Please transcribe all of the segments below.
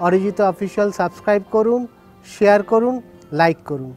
Arijit official subscribe করুন share করুন like করুন।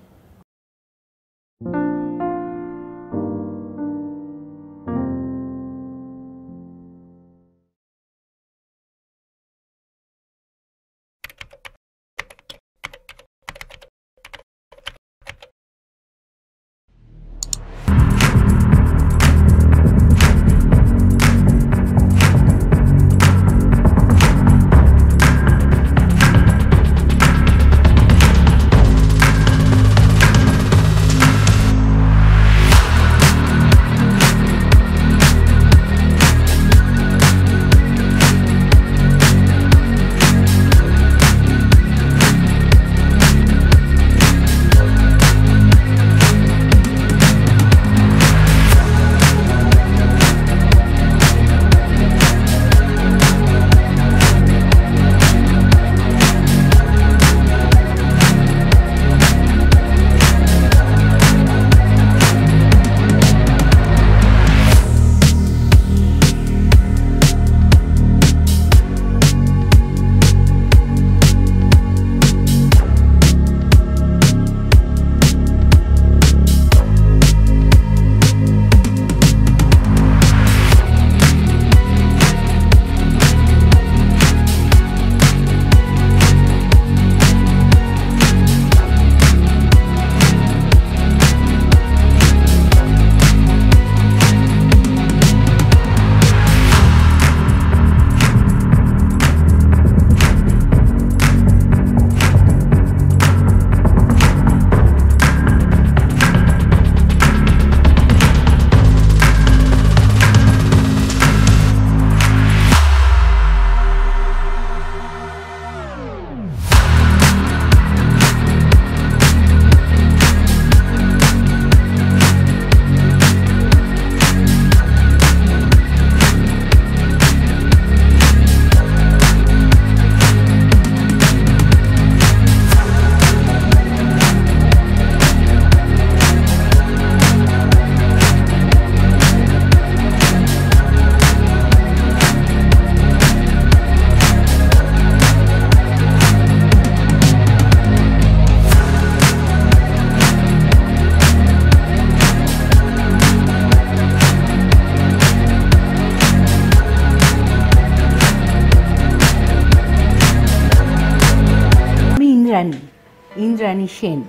সেন।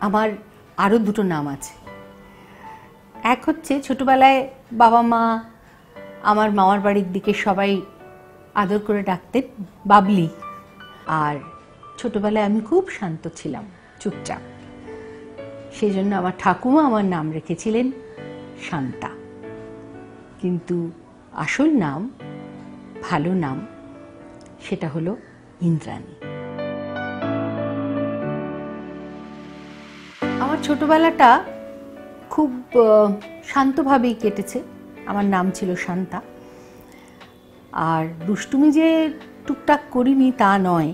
আমার আরও দুটো নাম আছে। এক হচ্ছে ছোটোবেলায় বাবা মা আমার মামার বাড়ির দিকে সবাই আদর করে ডাকতেন, বাবলি। আর ছোটোবেলায় আমি খুব শান্ত ছিলাম, চুপচাপ। সেই জন্য আমার ঠাকুমা আমার নাম রেখেছিলেন শান্তা। কিন্তু আসল নাম, ভালো নাম, সেটা হলো ইন্দ্রাণী। ছোটবেলাটা খুব শান্তভাবেই কেটেছে। আমার নাম ছিল শান্তা। আর দুষ্টুমি যে টুকটাক করিনি তা নয়।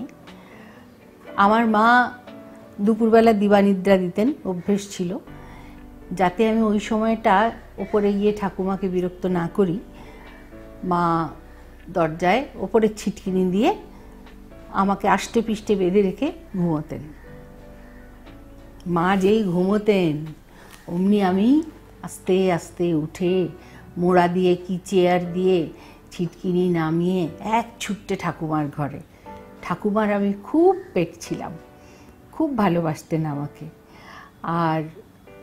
আমার মা দুপুরবেলা দিবানিদ্রা দিতেন, অভ্যেস ছিল। যাতে আমি ওই সময়টা ওপরে গিয়ে ঠাকুমাকে বিরক্ত না করি, মা দরজায় ওপরে ছিটকিনি দিয়ে আমাকে আষ্টে পিষ্টে বেঁধে রেখে ঘুমোতেন। মা যেই ঘুমোতেন, অমনি আমি আস্তে আস্তে উঠে মোড়া দিয়ে কি চেয়ার দিয়ে ছিটকিনি নামিয়ে এক ছুট্টে ঠাকুমার ঘরে। ঠাকুমার আমি খুব পেট ছিলাম, খুব ভালোবাসতেন আমাকে। আর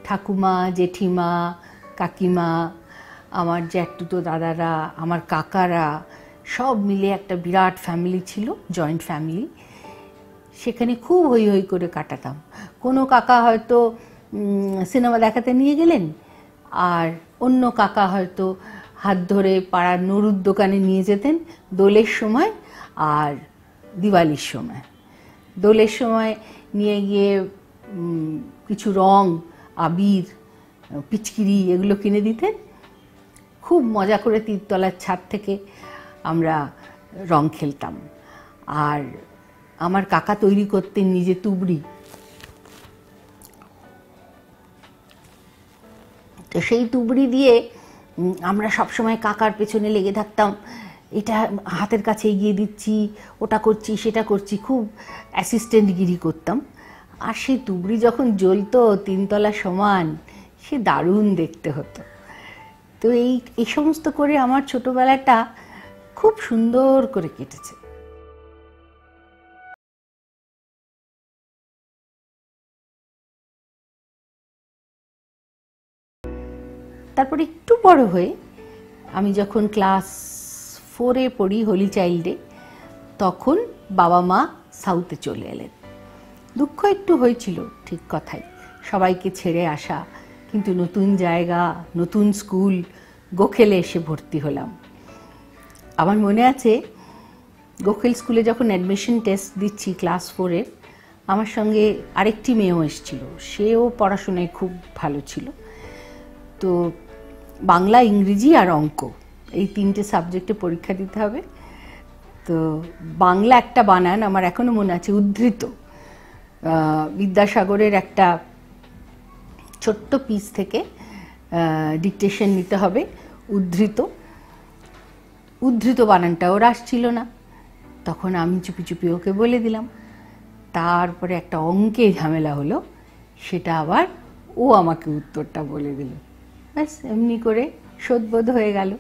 ঠাকুমা, জেঠিমা, কাকিমা, আমার জ্যাঠতুতো দাদারা, আমার কাকারা সব মিলে একটা বিরাট ফ্যামিলি ছিল জয়েন্ট ফ্যামিলি সেখানে খুব হই হই করে কাটাতাম। কোনো কাকা হয়তো সিনেমা দেখাতে নিয়ে গেলেন, আর অন্য কাকা হয়তো হাত ধরে পাড়ার নরুর দোকানে নিয়ে যেতেন দোলের সময় আর দিওয়ালির সময়। দোলের সময় নিয়ে গিয়ে কিছু রং, আবির, পিচকিরি এগুলো কিনে দিতেন। খুব মজা করে তীরতলার ছাদ থেকে আমরা রং খেলতাম। আর আমার কাকা তৈরি করতেন নিজে তুবড়ি। তো সেই তুবড়ি দিয়ে আমরা সবসময় কাকার পেছনে লেগে থাকতাম। এটা হাতের কাছে এগিয়ে দিচ্ছি, ওটা করছি, সেটা করছি, খুব অ্যাসিস্ট্যান্টগিরি করতাম। আর সেই তুবড়ি যখন জ্বলতো, তিনতলা সমান, সে দারুণ দেখতে হতো। তো এই এই সমস্ত করে আমার ছোটোবেলাটা খুব সুন্দর করে কেটেছে। তারপর একটু বড় হয়ে আমি যখন ক্লাস ফোরে পড়ি হোলি চাইল্ডে, তখন বাবা মা সাউথে চলে এলেন। দুঃখ একটু হয়েছিল ঠিক কথাই। সবাইকে ছেড়ে আসা, কিন্তু নতুন জায়গা, নতুন স্কুল, গোখেলে এসে ভর্তি হলাম। আমার মনে আছে, গোখেল স্কুলে যখন অ্যাডমিশন টেস্ট দিচ্ছি ক্লাস ফোরে, আমার সঙ্গে আরেকটি মেয়েও এসেছিল। সেও পড়াশোনায় খুব ভালো ছিল। তো বাংলা, ইংরেজি আর অঙ্ক। এই তিনটে সাবজেক্টে পরীক্ষা দিতে হবে। তো বাংলা একটা বানান, আমার এখনও মনে আছে, উদ্ধৃত। বিদ্যাসাগরের একটা ছোট্ট পিস থেকে ডিকটেশন নিতে হবে, উদ্ধৃত। উদ্ধৃত বানানটা ওর আসছিল না। তখন আমি চুপি চুপি ওকে বলে দিলাম। তারপরে একটা অঙ্কে ঝামেলা হলো, সেটা আবার ও আমাকে উত্তরটা বলে দিল। ব্যাস, এমনি করে শোধবোধ হয়ে গেল।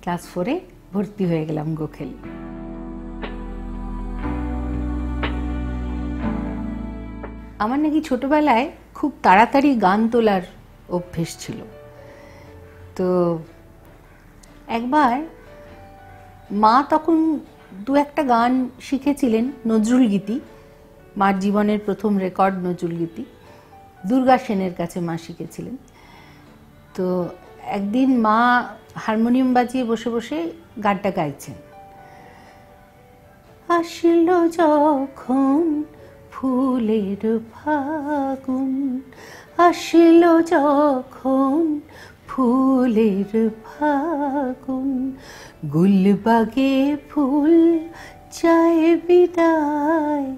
ক্লাস ফোরে ভর্তি হয়ে গেলাম গোখেল। আমার নাকি ছোটবেলায় খুব তাড়াতাড়ি গান তোলার অভ্যেস ছিল। তো একবার মা তখন দু একটা গান শিখেছিলেন, নজরুল গীতি। মার জীবনের প্রথম রেকর্ড নজরুল গীতি। দুর্গা সেনের কাছে মা শিখেছিলেন। তো একদিন মা হারমোনিয়াম বাজিয়ে বসে বসে গানটা গাইছেন। আসল যখন ফুলের ফাগুন, আসল যখন ফুলের ফাগুন, গুলবাগে ফুল চায় বিদায়।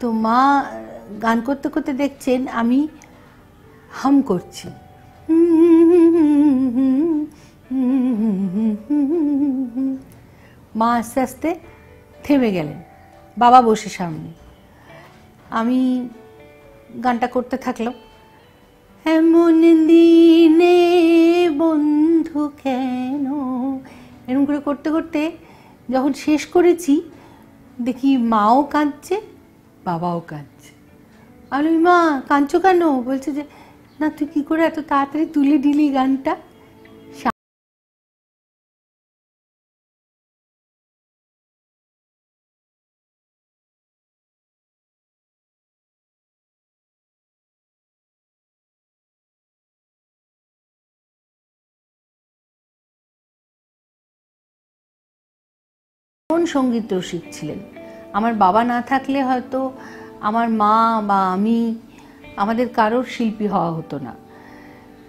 তো মা গান করতে করতে দেখছেন, আমি হাম করছি। মা আস্তে আস্তে থেমে গেলেন। বাবা বসে সামনে। আমি গানটা করতে থাকলাম। এমন দিনে বন্ধু কেন? এরকম করে করতে করতে যখন শেষ করেছি, দেখি মাও কাঁদছে, বাবাও কাঁদছে। আমি মা, কাঁদছো কেন? বলছে যে না, তুই কি করে এত তাড়াতাড়ি তুলে দিলি গানটা? কোন সংগীত রসিক ছিলেন আমার বাবা না থাকলে হয়তো আমার মা বা আমি আমাদের কারোর শিল্পী হওয়া হতো না।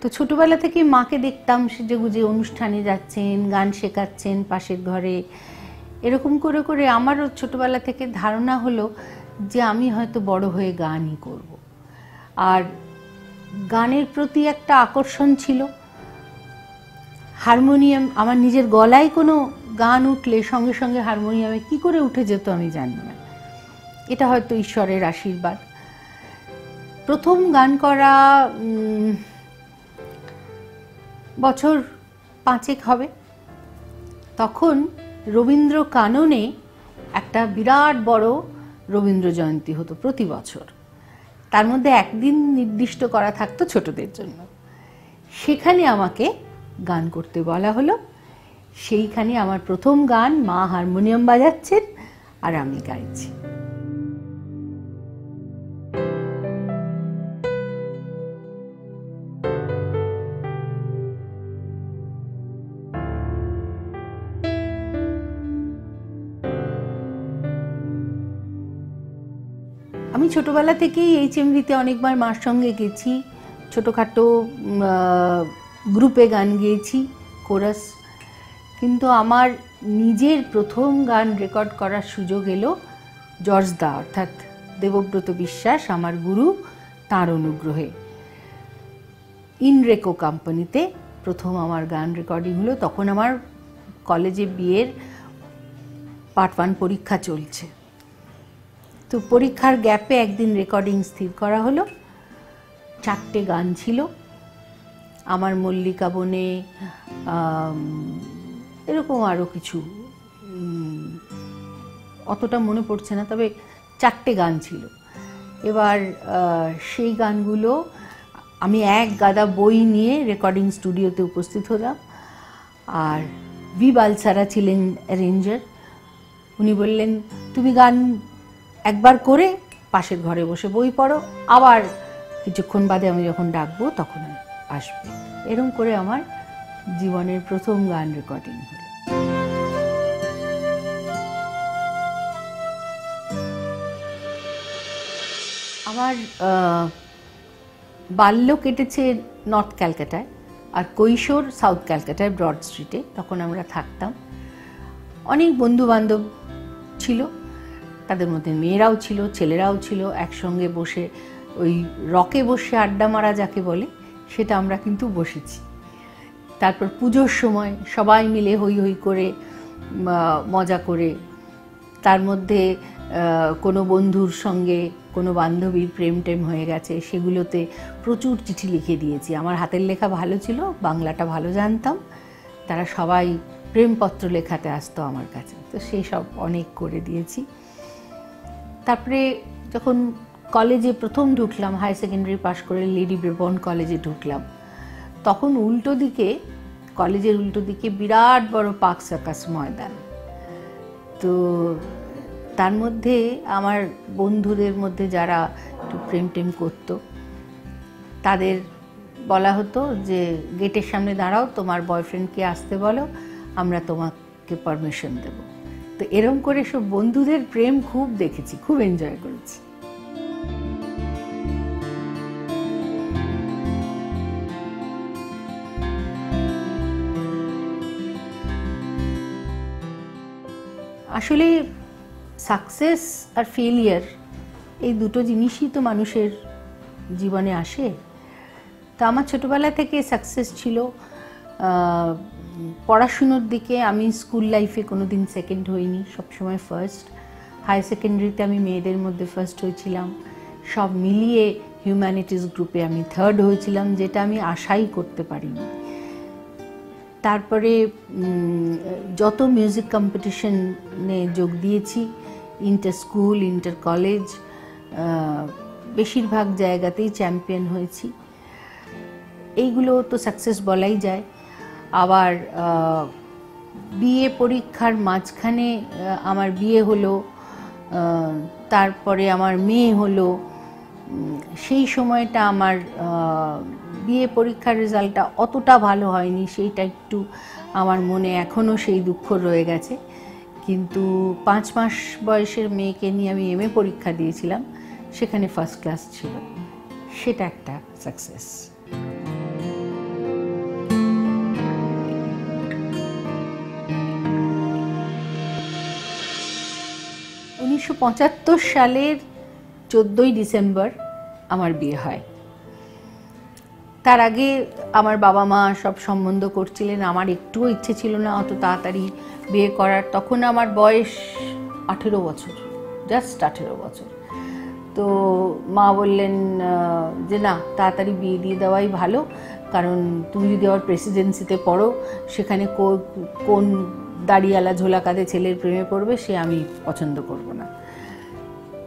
তো ছোটবেলা থেকে মাকে দেখতাম সেজে গুজে অনুষ্ঠানে যাচ্ছেন, গান শেখাচ্ছেন পাশের ঘরে। এরকম করে করে আমারও ছোটবেলা থেকে ধারণা হলো যে আমি হয়তো বড় হয়ে গানই করব। আর গানের প্রতি একটা আকর্ষণ ছিল। হারমোনিয়াম, আমার নিজের গলায় কোনো গান উঠলে সঙ্গে সঙ্গে হারমোনিয়ামে কি করে উঠে যেত আমি জানি না। এটা হয়তো ঈশ্বরের আশীর্বাদ। প্রথম গান করা বছর পাঁচেক হবে। তখন রবীন্দ্র কাননে একটা বিরাট বড় রবীন্দ্র জয়ন্তী হতো প্রতি বছর। তার মধ্যে একদিন নির্দিষ্ট করা থাকতো ছোটদের জন্য। সেখানে আমাকে গান করতে বলা হলো। সেইখানে আমার প্রথম গান মা হারমোনিয়াম বাজাচ্ছেন আর আমি গাইছি। ছোটবেলা থেকেই এইচ এমভিতে অনেকবার মার সঙ্গে গেছি। ছোটোখাটো গ্রুপে গান গেয়েছি, কোরাস। কিন্তু আমার নিজের প্রথম গান রেকর্ড করার সুযোগ এলো জর্জ দা, অর্থাৎ দেবব্রত বিশ্বাস, আমার গুরু, তার অনুগ্রহে। ইনরেকো কোম্পানিতে প্রথম আমার গান রেকর্ডিং হলো, তখন আমার কলেজে বিয়ের পার্ট ওয়ান পরীক্ষা চলছে। তো পরীক্ষার গ্যাপে একদিন রেকর্ডিং স্থির করা হলো। চারটে গান ছিল। আমার মল্লিকা বনে এরকম আরও কিছু অতটা মনে পড়ছে না, তবে চারটে গান ছিল। এবার সেই গানগুলো, আমি এক গাদা বই নিয়ে রেকর্ডিং স্টুডিওতে উপস্থিত হলাম। আর ভি বালসারা ছিলেন অ্যারেঞ্জার উনি বললেন, তুমি গান একবার করে পাশের ঘরে বসে বই পড়ো। আবার কিছুক্ষণ বাদে আমি যখন ডাকবো, তখন আসবে। এরকম করে আমার জীবনের প্রথম গান রেকর্ডিং হলো। আমার বাল্য কেটেছে নর্থ ক্যালকাটায় আর কৈশোর সাউথ ক্যালকাটায় ব্রড স্ট্রিটে। তখন আমরা থাকতাম। অনেক বন্ধু বান্ধব ছিল। তাদের মধ্যে মেয়েরাও ছিল, ছেলেরাও ছিল, একসঙ্গে বসে ওই রকে বসে আড্ডা মারা যাকে বলে, সেটা আমরা কিন্তু বসেছি। তারপর পুজোর সময় সবাই মিলে হই হই করে মজা করে, তার মধ্যে কোনো বন্ধুর সঙ্গে কোনো বান্ধবীর প্রেম টেম হয়ে গেছে, সেগুলোতে প্রচুর চিঠি লিখে দিয়েছি। আমার হাতের লেখা ভালো ছিল, বাংলাটা ভালো জানতাম, তারা সবাই প্রেমপত্র লেখাতে আসতো আমার কাছে। তো সেই সব অনেক করে দিয়েছি। তারপরে যখন কলেজে প্রথম ঢুকলাম হাই সেকেন্ডারি পাশ করে লেডি ব্রেবন কলেজে ঢুকলাম, তখন উল্টো দিকে, কলেজের উল্টো দিকে বিরাট বড় পার্ক সার্কাস ময়দান। তো তার মধ্যে আমার বন্ধুদের মধ্যে যারা একটু প্রেম টেম করতো, তাদের বলা হতো যে, গেটের সামনে দাঁড়াও, তোমার বয়ফ্রেন্ডকে আসতে বলো, আমরা তোমাকে পারমিশন দেব। তো এরম করে সব বন্ধুদের প্রেম খুব দেখেছি, খুব এনজয় করেছি। আসলে সাকসেস আর ফেলিয়ার এই দুটো জিনিসই তো মানুষের জীবনে আসে। তা আমার ছোটবেলা থেকে সাকসেস ছিল পড়াশুনোর দিকে আমি স্কুল লাইফে কোনো দিন সেকেন্ড হইনি, সবসময় ফার্স্ট হায়ার সেকেন্ডারিতে আমি মেয়েদের মধ্যে ফার্স্ট হয়েছিলাম। সব মিলিয়ে হিউম্যানিটিস গ্রুপে আমি থার্ড হয়েছিলাম, যেটা আমি আশাই করতে পারিনি। তারপরে যত মিউজিক কম্পিটিশনে যোগ দিয়েছি ইন্টার স্কুল ইন্টার কলেজ বেশিরভাগ জায়গাতেই চ্যাম্পিয়ন হয়েছি। এইগুলো তো সাকসেস বলাই যায়। আবার বিয়ে পরীক্ষার মাঝখানে আমার বিয়ে হলো তারপরে আমার মেয়ে হলো সেই সময়টা আমার বিয়ে পরীক্ষার রেজাল্টটা অতটা ভালো হয়নি, সেইটা একটু আমার মনে এখনও সেই দুঃখ রয়ে গেছে। কিন্তু পাঁচ মাস বয়সের মেয়েকে নিয়ে আমি এমএ পরীক্ষা দিয়েছিলাম, সেখানে ফার্স্ট ক্লাস ছিল। সেটা একটা সাকসেস উনিশশো পঁচাত্তর সালের চোদ্দোই ডিসেম্বর আমার বিয়ে হয়। তার আগে আমার বাবা মা সব সম্বন্ধ করছিলেন, আমার একটুও ইচ্ছে ছিল না অত তাড়াতাড়ি বিয়ে করার। তখন আমার বয়স আঠেরো বছর জাস্ট আঠেরো বছর। তো মা বললেন যে না, তাড়াতাড়ি বিয়ে দিয়ে দেওয়াই ভালো, কারণ তুমি যদি আবার প্রেসিডেন্সিতে পড়ো, সেখানে কোন দাড়িওয়ালা ঝোলা কাঁধে ছেলের প্রেমে পড়বে, সে আমি পছন্দ করব না।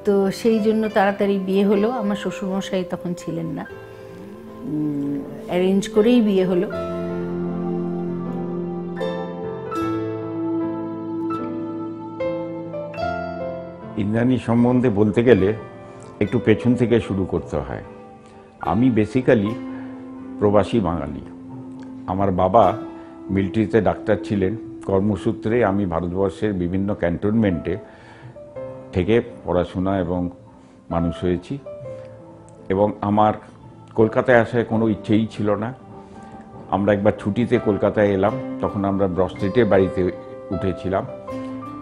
তো সেই জন্য তাড়াতাড়ি বিয়ে হলো, আমার শ্বশুরমশাই তখন ছিলেন না। অ্যারেঞ্জ করেই বিয়ে হলো। ইন্দ্রাণী সম্বন্ধে বলতে গেলে একটু পেছন থেকে শুরু করতে হয়। আমি বেসিক্যালি প্রবাসী বাঙালি। আমার বাবা মিলিটারিতে ডাক্তার ছিলেন। কর্মসূত্রে আমি ভারতবর্ষের বিভিন্ন ক্যান্টনমেন্টে থেকে পড়াশোনা এবং মানুষ হয়েছি। এবং আমার কলকাতায় আসার কোনো ইচ্ছেই ছিল না। আমরা একবার ছুটিতে কলকাতায় এলাম, তখন আমরা ব্রড স্ট্রিটের বাড়িতে উঠেছিলাম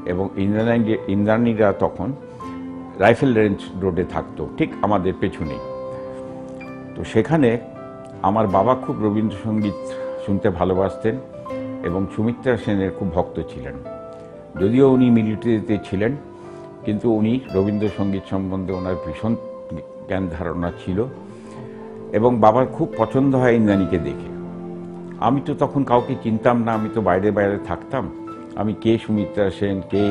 এবং ইন্দ্রাণী, ইন্দ্রাণীরা তখন রাইফেল রেঞ্জ রোডে থাকতো, ঠিক আমাদের পেছনেই। তো সেখানে আমার বাবা খুব রবীন্দ্রসঙ্গীত শুনতে ভালোবাসতেন। এবং সুমিত্রা সেনের খুব ভক্ত ছিলেন। যদিও উনি মিলিটারিতে ছিলেন, কিন্তু উনি রবীন্দ্রসঙ্গীত সম্বন্ধে ওনার ভীষণ জ্ঞান ধারণা ছিল এবং বাবার খুব পছন্দ হয় ইন্দ্রাণীকে দেখে। আমি তো তখন কাউকে চিনতাম না, আমি তো বাইরে বাইরে থাকতাম। আমি কে সুমিত্রা সেন, কে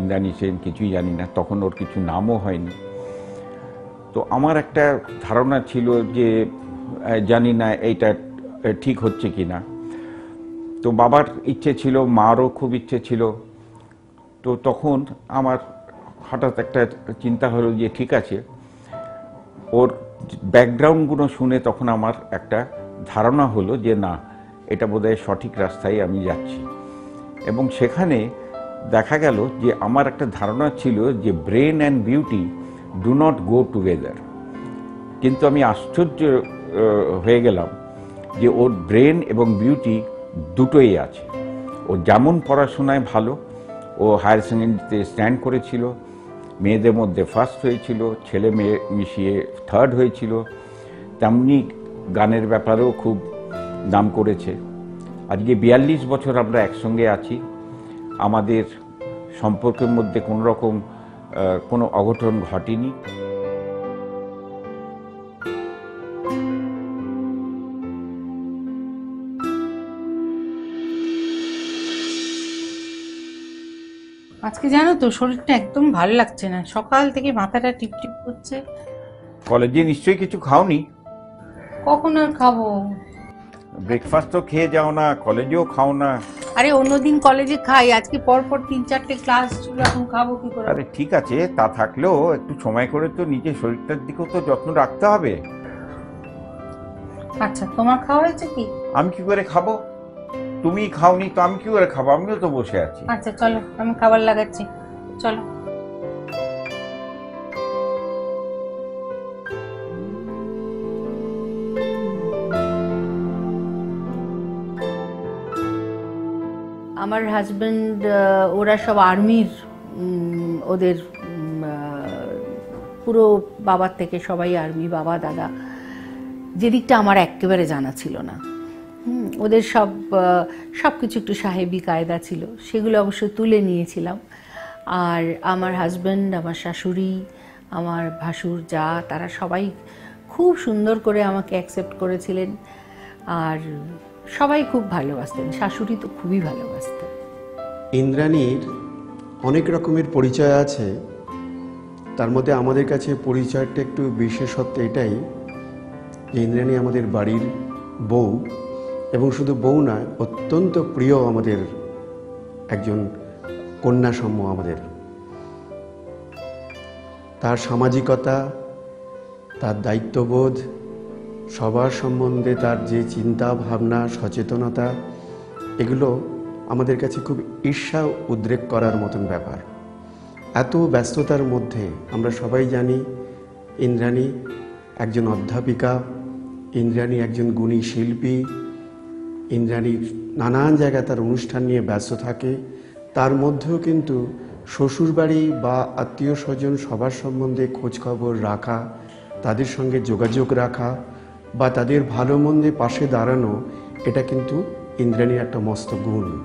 ইন্দ্রাণী সেন কিছুই জানি না, তখন ওর কিছু নামও হয়নি। তো আমার একটা ধারণা ছিল যে জানি না এইটা ঠিক হচ্ছে কি না তো বাবার ইচ্ছে ছিল, মারও খুব ইচ্ছে ছিল। তো তখন আমার হঠাৎ একটা চিন্তা হলো যে, ঠিক আছে, ওর ব্যাকগ্রাউন্ডগুলো শুনে তখন আমার একটা ধারণা হলো যে, না, এটা বোধহয় সঠিক রাস্তায় আমি যাচ্ছি। এবং সেখানে দেখা গেল যে, আমার একটা ধারণা ছিল যে, brain and beauty do not go together. কিন্তু আমি আশ্চর্য হয়ে গেলাম যে, ওর ব্রেন এবং বিউটি দুটোই আছে। ও যেমন পড়াশোনায় ভালো, ও হায়ার সেকেন্ডারিতে স্ট্যান্ড করেছিল, মেয়েদের মধ্যে ফার্স্ট হয়েছিল, ছেলে মেয়ে মিশিয়ে থার্ড হয়েছিল, তেমনি গানের ব্যাপারেও খুব নাম করেছে। আজকে বিয়াল্লিশ বছর আমরা একসঙ্গে আছি। আমাদের সম্পর্কের মধ্যে কোনো রকম কোনো অঘটন ঘটেনি। আজকে জানো তো শরীরটা একদম ভালো লাগছে না। সকাল থেকে মাথাটা টিপটিপ করছে। কলেজে নিশ্চয়ই কিছু খাওনি? কখন আর খাব? ব্রেকফাস্ট তো খেয়ে যাও না কলেজেও খাও না। আরে অন্যদিন কলেজে খাই আজকে পর পর তিন চারটে ক্লাস ছিল এখন খাব কি করে? আরে ঠিক আছে তা থাকলেও একটু সময় করে তো নিজের শরীরটার দিকেও তো যত্ন রাখতে হবে। আচ্ছা তোমার খাওয়া হয়েছে কি? আমি কি করে খাব? তুমি খাওনি তো আমি কি করে খাব? আমিও তো বসে আছি। আচ্ছা চলো আমি খাবার লাগাচ্ছি। চলো। আমার হাজব্যান্ড ওরা সব আর্মির ওদের পুরো বাবার থেকে সবাই আর্মি বাবা দাদা। যেদিকটা আমার একেবারে জানা ছিল না। ওদের সব সব কিছু একটু সাহেবি কায়দা ছিল, সেগুলো অবশ্য তুলে নিয়েছিলাম। আর আমার হাজব্যান্ড আমার শাশুড়ি, আমার ভাসুর যা, তারা সবাই খুব সুন্দর করে আমাকে অ্যাকসেপ্ট করেছিলেন। আর সবাই খুব ভালোবাসতেন, শাশুড়ি তো খুবই ভালোবাসতেন। ইন্দ্রাণীর অনেক রকমের পরিচয় আছে। তার মধ্যে আমাদের কাছে পরিচয়টা একটু বিশেষত্ব এটাই যে ইন্দ্রাণী আমাদের বাড়ির বউ। এবং শুধু বউ নয়, অত্যন্ত প্রিয় আমাদের একজন কন্যাসম্য আমাদের। তার সামাজিকতা, তার দায়িত্ববোধ, সবার সম্বন্ধে তার যে চিন্তা, ভাবনা, সচেতনতা, এগুলো আমাদের কাছে খুব ঈর্ষা উদ্রেক করার মতন ব্যাপার। এত ব্যস্ততার মধ্যে আমরা সবাই জানি, ইন্দ্রাণী একজন অধ্যাপিকা, ইন্দ্রাণী একজন গুণী শিল্পী ইন্দ্রাণী নানান জায়গায় তার অনুষ্ঠান নিয়ে ব্যস্ত থাকে। তার মধ্যেও কিন্তু শ্বশুরবাড়ি বা আত্মীয় স্বজন সবার সম্বন্ধে খোঁজখবর রাখা, তাদের সঙ্গে যোগাযোগ রাখা বা তাদের ভালো মন্দে পাশে দাঁড়ানো, এটা কিন্তু ইন্দ্রাণীর একটা মস্ত গুণ।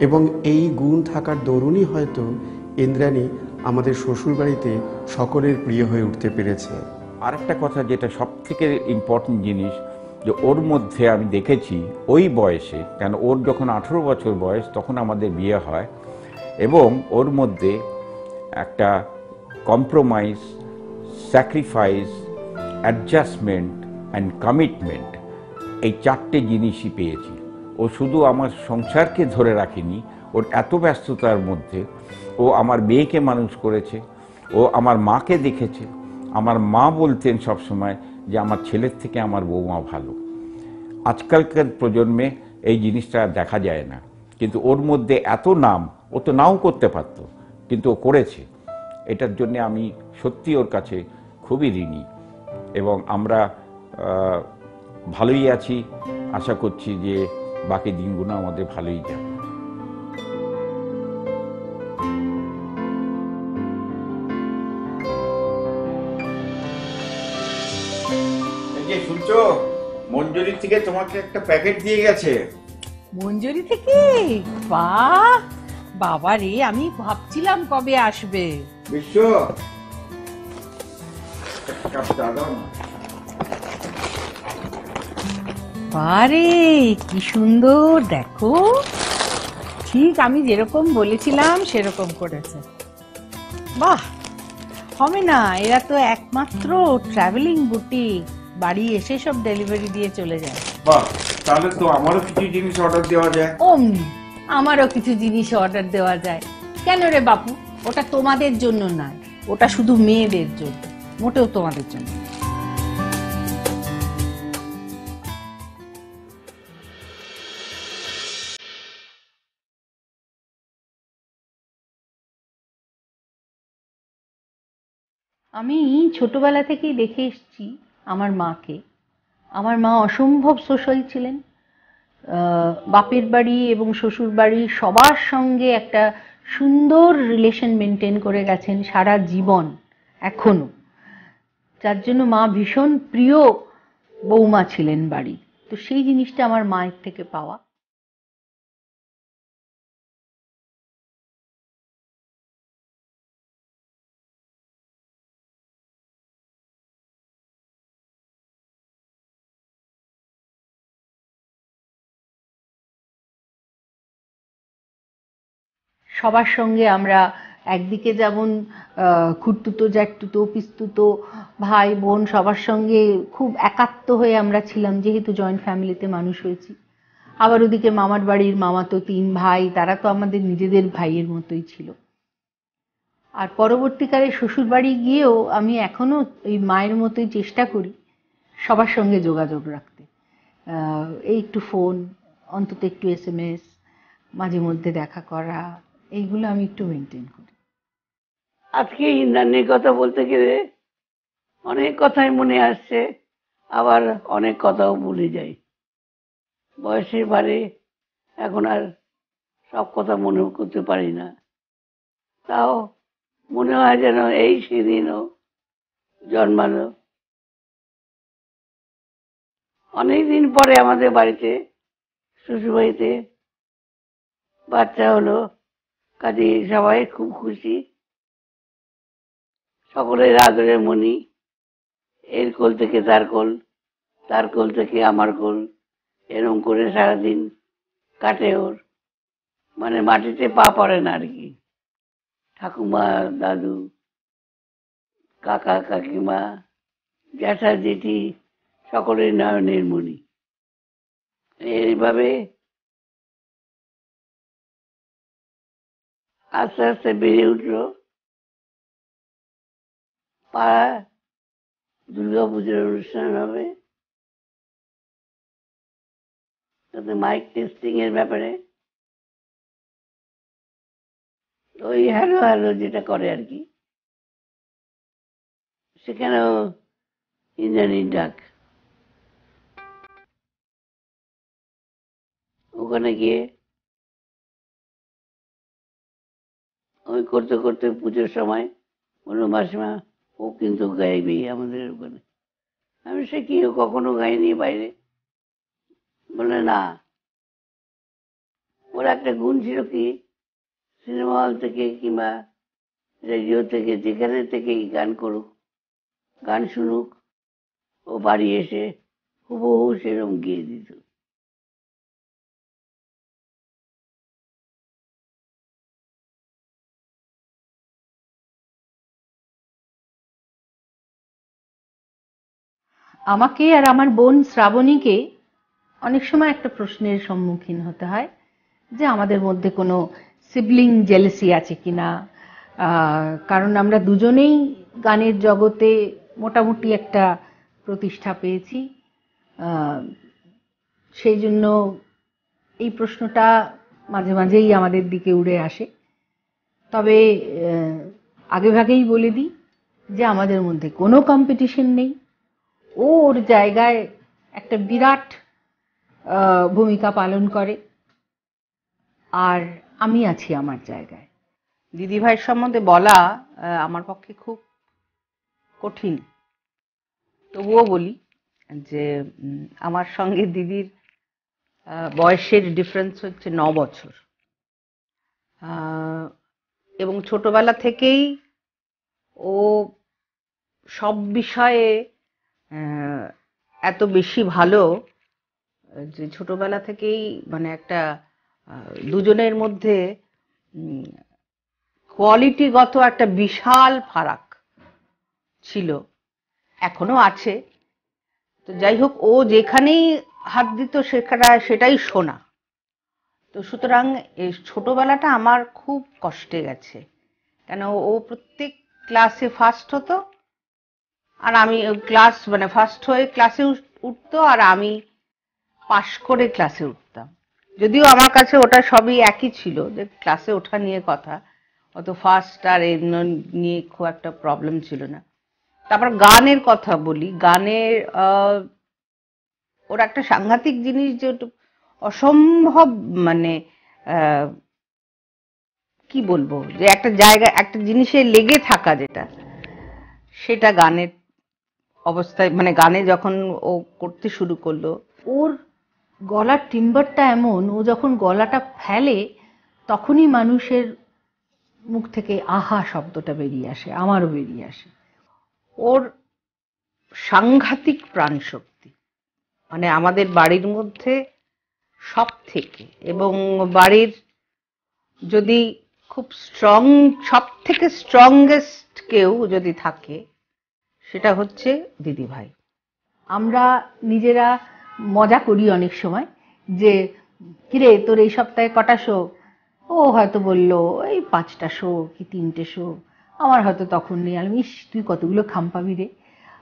এবং এই গুণ থাকার দরুনই হয়তো ইন্দ্রাণী আমাদের শ্বশুরবাড়িতে সকলের প্রিয় হয়ে উঠতে পেরেছে। আরেকটা কথা যেটা সব থেকে ইম্পর্টেন্ট জিনিস যে ওর মধ্যে আমি দেখেছি ওই বয়সে, কেন ওর যখন আঠেরো বছর বয়স তখন আমাদের বিয়ে হয় এবং ওর মধ্যে একটা compromise sacrifice adjustment and commitment এই চারটে জিনিসই পেয়েছি। ও শুধু আমার সংসারকে ধরে রাখেনি, ওর এত ব্যস্ততার মধ্যে, ও আমার মেয়েকে মানুষ করেছে, ও আমার মাকে দেখেছে, আমার মা বলতেন সবসময় যে আমার ছেলের থেকে আমার বৌমা ভালো। আজকালকার প্রজন্মে এই জিনিসটা দেখা যায় না। কিন্তু ওর মধ্যে এত নাম, ও তো নাও করতে পারতো, কিন্তু ও করেছে। এটার জন্য আমি সত্যি ওর কাছে খুবই ঋণী। এবং আমরা ভালোই আছি। আশা করছি যে বাকি দিনগুলো আমাদের ভালোই যাবে। যে শুনছো? মঞ্জুরি থেকে তোমাকে একটা প্যাকেট দিয়ে গেছে। মঞ্জুরি থেকে? বাহ! বাবা রে আমি ভাবছিলাম কবে আসবে। বিশ্ব! কাপ চা দাও না। বারে কি সুন্দর দেখো। ঠিক আমি যেরকম বলেছিলাম সেরকম করেছে। বাহ! হবে না এরা তো একমাত্র ট্রাভেলিং বুটিক বাড়ি এসে সব ডেলিভারি দিয়ে চলে যায়। বাহ তাহলে তো আমারও কিছু জিনিস অর্ডার দেওয়া যায়। অমনি আমারও কিছু জিনিস অর্ডার দেওয়া যায়। কেন রে বাপু? ওটা তোমাদের জন্য নয় ওটা শুধু মেয়েদের জন্য মোটেও তোমাদের জন্য। আমি ছোটবেলা থেকেই দেখে এসেছি আমার মাকে। আমার মা অসম্ভব সোশ্যাল ছিলেন। বাপের বাড়ি এবং শ্বশুর বাড়ি সবার সঙ্গে একটা সুন্দর রিলেশন মেনটেন করে গেছেন সারা জীবন এখনও যার জন্য মা ভীষণ প্রিয় বৌমা ছিলেন বাড়ি তো সেই জিনিসটা আমার মায়ের থেকে পাওয়া। সবার সঙ্গে আমরা একদিকে যেমন খুড়তুতো, জ্যাঠতুতো, পিস্তুতো, ভাই, বোন, সবার সঙ্গে খুব একাত্ম হয়ে আমরা ছিলাম, যেহেতু জয়েন্ট ফ্যামিলিতে মানুষ হয়েছি। আবার ওদিকে মামার বাড়ির মামাতো তিন ভাই, তারা তো আমাদের নিজেদের ভাইয়ের মতোই ছিল। আর পরবর্তীকালে শ্বশুর বাড়ি গিয়েও আমি এখনও ওই মায়ের মতোই চেষ্টা করি সবার সঙ্গে যোগাযোগ রাখতে। এই একটু ফোন অন্তত একটু এস এম এস মাঝে মধ্যে দেখা করা এইগুলো আমি একটু মেনটেন করি। আজকে ইন্দ্রাণীর কথা বলতে গেলে অনেক কথাই মনে আসছে, আবার অনেক কথাও ভুলে যাই। বয়সের ভারে এখন আর সব কথা মনে করতে পারি না। তাও মনে হয় যেন এই সেদিনও জন্মালো। অনেকদিন পরে আমাদের বাড়িতে, শ্বশুরবাড়িতে বাচ্চা হলো। কাজে সবাই খুব খুশি। সকলের আদরের মনি, এর কোল থেকে তার কোল তার কোল থেকে আমার কোল, এরম করে সারাদিন কাটে ওর। মানে মাটিতে পা পড়ে না আর কি। ঠাকুমা, দাদু, কাকা, কাকিমা, জ্যাঠা, জেঠি, সকলের নয়নের মনি। এইভাবে আস্তে আস্তে বেড়ে উঠল। পাড়া দুর্গা পুজোর অনুষ্ঠান হবে। তাতে মাইক টেস্টিং এর ব্যাপারে। ওই হ্যালো হ্যালো যেটা করে আর কি। সেখানেও ইন্দ্রাণীর ডাক। ওখানে গিয়ে ওই করতে করতে পুজোর সময় বলল, মাসিমা, ও কিন্তু গাইবেই আমাদের ওখানে। আমি, সে কি কখনো গাইনি বাইরে? বলে না। ওর একটা গুণ ছিল কি, সিনেমা হল থেকে কিংবা রেডিও থেকে, যেখানে থেকেই গান করুক, গান শুনুক, ও বাড়ি এসে হুবহু সেরকম গিয়ে দিত। আমাকে আর আমার বোন শ্রাবণীকে অনেক সময় একটা প্রশ্নের সম্মুখীন হতে হয় যে আমাদের মধ্যে কোনো সিবলিং জেলেসি আছে কি না কারণ আমরা দুজনেই গানের জগতে মোটামুটি একটা প্রতিষ্ঠা পেয়েছি। সেই জন্য এই প্রশ্নটা মাঝে মাঝেই আমাদের দিকে উড়ে আসে। তবে আগেভাগেই বলে দিই যে আমাদের মধ্যে কোনো কম্পিটিশন নেই। ও ওর জায়গায় একটা বিরাট ভূমিকা পালন করে। আর আমি আছি আমার জায়গায়। দিদিভাইয়ের সম্বন্ধে বলা আমার পক্ষে খুব কঠিন। তবুও বলি যে আমার সঙ্গে দিদির বয়সের ডিফারেন্স হচ্ছে ন বছর। এবং ছোটবেলা থেকেই ও সব বিষয়ে এত বেশি ভালো যে ছোটবেলা থেকেই মানে একটা দুজনের মধ্যে কোয়ালিটিগত একটা বিশাল ফারাক ছিল, এখনও আছে। তো যাই হোক, ও যেখানেই হাত দিত সেখানে সেটাই শোনা তো সুতরাং এই ছোটবেলাটা আমার খুব কষ্টে গেছে। কেন ও প্রত্যেক ক্লাসে ফার্স্ট হতো আর আমি ক্লাস মানে ফার্স্ট হয়ে ক্লাসে উঠতো আর আমি পাশ করে ক্লাসে উঠতাম। যদিও আমার কাছে ওটা সবই একই ছিল যে ক্লাসে ওঠা নিয়ে কথা, অত ফার্স্ট আর এ ন- নিয়ে খুব একটা প্রবলেম ছিল না। তারপর গানের কথা বলি, গানের ওর একটা সাংঘাতিক জিনিস যে অসম্ভব মানে কি বলব? যে একটা জায়গা, একটা জিনিসে লেগে থাকা যেটা, সেটা গানের অবস্থায় মানে গানে যখন ও করতে শুরু করল। ওর গলার টিম্বারটা এমন, ও যখন গলাটা ফেলে, তখনই মানুষের মুখ থেকে আহা শব্দটা বেরিয়ে আসে, আমারও বেরিয়ে আসে। ওর সাংঘাতিক প্রাণশক্তি মানে আমাদের বাড়ির মধ্যে সব থেকে এবং বাড়ির যদি খুব স্ট্রং সব থেকে স্ট্রংগেস্ট কেউ যদি থাকে সেটা হচ্ছে দিদিভাই আমরা নিজেরা মজা করি অনেক সময় যে, কিরে, তোর এই সপ্তাহে কটা শো? ও হয়তো বলল, এই পাঁচটা শো কি তিনটে শো? আমার হয়তো তখন নেই। আমি, ইস, তুই কতগুলো খাম পাবি রে?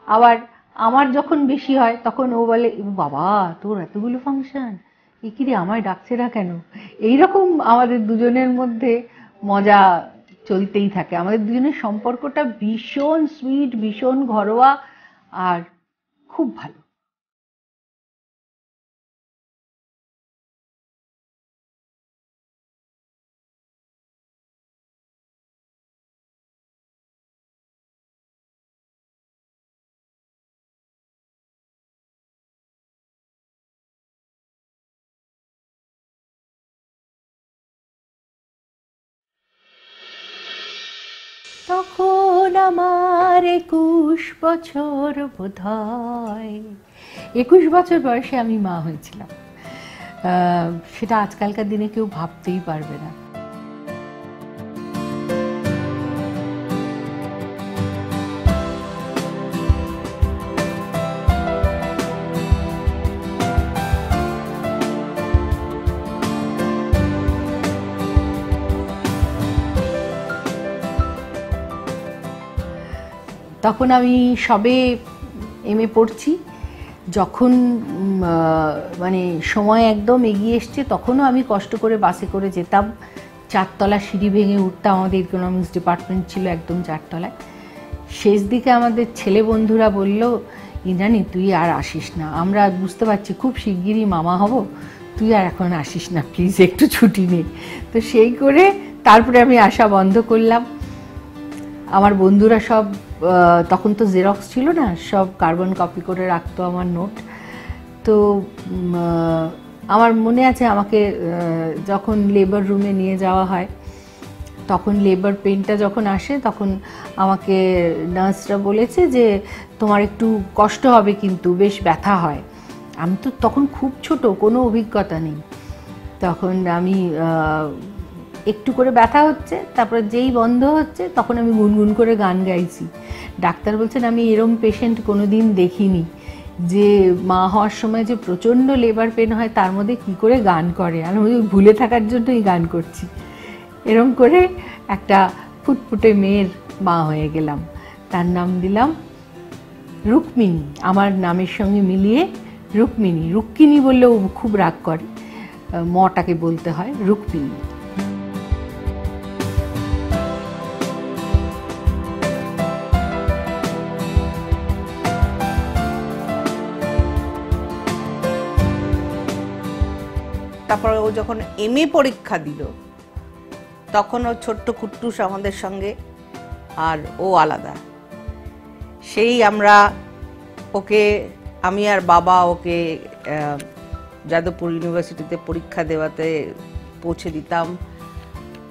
আবার আমার যখন বেশি হয়, তখন ও বলে "এ বাবা, তোর এতগুলো ফাংশন? এ কি রে, আমায় ডাকছে না কেন? এইরকম আমাদের দুজনের মধ্যে মজা চলতেই থাকে। আমাদের দুজনের সম্পর্কটা ভীষণ সুইট ভীষণ ঘরোয়া আর খুব ভালো। আমার একুশ বছর বোধ হয় একুশ বছর বয়সে আমি মা হয়েছিলাম। সেটা আজকালকার দিনে কেউ ভাবতেই পারবে না। তখন আমি সবে এম এ পড়ছি। যখন মানে সময় একদম এগিয়ে এসছে, তখনও আমি কষ্ট করে বাসে করে যেতাম। চারতলা সিঁড়ি ভেঙে উঠতাম, আমাদের ইকোনমিক্স ডিপার্টমেন্ট ছিল একদম চারতলায়। শেষ দিকে আমাদের ছেলে বন্ধুরা বলল, ইন্দ্রাণী, তুই আর আসিস না। আমরা বুঝতে পারছি খুব শিগগিরই মামা হব। তুই আর এখন আসিস না প্লিজ একটু ছুটি নে। তো সেই করে তারপরে আমি আসা বন্ধ করলাম। আমার বন্ধুরা সব তখন তো জেরক্স ছিল না, সব কার্বন কপি করে রাখতো আমার নোট তো আমার মনে আছে আমাকে যখন লেবার রুমে নিয়ে যাওয়া হয়, তখন লেবার পেনটা যখন আসে, তখন আমাকে নার্সরা বলেছে যে, তোমার একটু কষ্ট হবে কিন্তু, বেশ ব্যথা হয়। আমি তো তখন খুব ছোট, কোনো অভিজ্ঞতা নেই। তখন আমি একটু করে ব্যথা হচ্ছে, তারপরে যেই বন্ধ হচ্ছে, তখন আমি গুনগুন করে গান গাইছি। ডাক্তার বলছেন, আমি এরম পেশেন্ট কোনো দিন দেখিনি। যে মা হওয়ার সময় যে প্রচণ্ড লেবার পেন হয়, তার মধ্যে কি করে গান করে? আর আমি ভুলে থাকার জন্যই গান করছি। এরম করে একটা ফুটফুটে মেয়ের মা হয়ে গেলাম। তার নাম দিলাম রুক্মিণী। আমার নামের সঙ্গে মিলিয়ে রুক্মিণী। রুক্মিণী বললেও খুব রাগ করে। মটাকে বলতে হয় রুক্মিণী। তারপরে ও যখন এম পরীক্ষা দিল, তখন ও ছোট্ট কুট্টুস আমাদের সঙ্গে আর ও আলাদা। সেই আমরা ওকে, আমি আর বাবা ওকে যাদবপুর ইউনিভার্সিটিতে পরীক্ষা দেওয়াতে পৌঁছে দিতাম।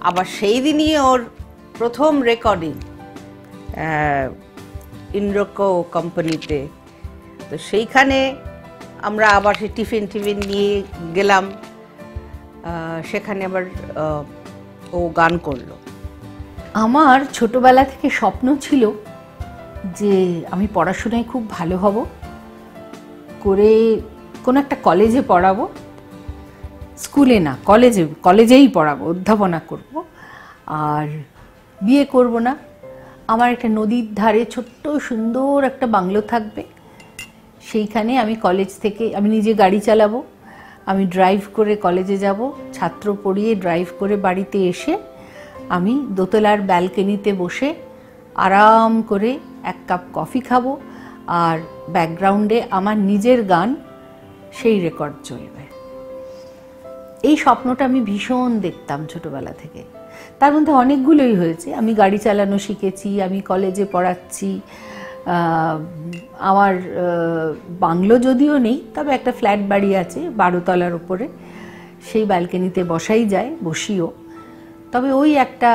আবার সেই দিনই ওর প্রথম রেকর্ডিং ইন্দ্রকো কোম্পানিতে। তো সেইখানে আমরা আবার টিফিন টিফিন নিয়ে গেলাম। সেখানে আবার ও গান করল। আমার ছোটবেলা থেকে স্বপ্ন ছিল যে আমি পড়াশোনায় খুব ভালো হব, করে কোনো একটা কলেজে পড়াবো স্কুলে না কলেজে কলেজেই পড়াবো, অধ্যাপনা করব, আর বিয়ে করব না। আমার একটা নদীর ধারে ছোট্ট সুন্দর একটা বাংলো থাকবে, সেইখানে আমি কলেজ থেকে, আমি নিজে গাড়ি চালাবো আমি ড্রাইভ করে কলেজে যাব, ছাত্র পড়িয়ে ড্রাইভ করে বাড়িতে এসে আমি দোতলার ব্যালকনিতে বসে আরাম করে এক কাপ কফি খাব আর ব্যাকগ্রাউন্ডে আমার নিজের গান সেই রেকর্ড চলবে। এই স্বপ্নটা আমি ভীষণ দেখতাম ছোটবেলা থেকে। তার মধ্যে অনেকগুলোই হয়েছে। আমি গাড়ি চালানো শিখেছি, আমি কলেজে পড়াচ্ছি আমার বাংলো যদিও নেই, তবে একটা ফ্ল্যাট বাড়ি আছে বারোতলার উপরে। সেই ব্যালকনিতে বসাই যায়, বসিও। তবে ওই একটা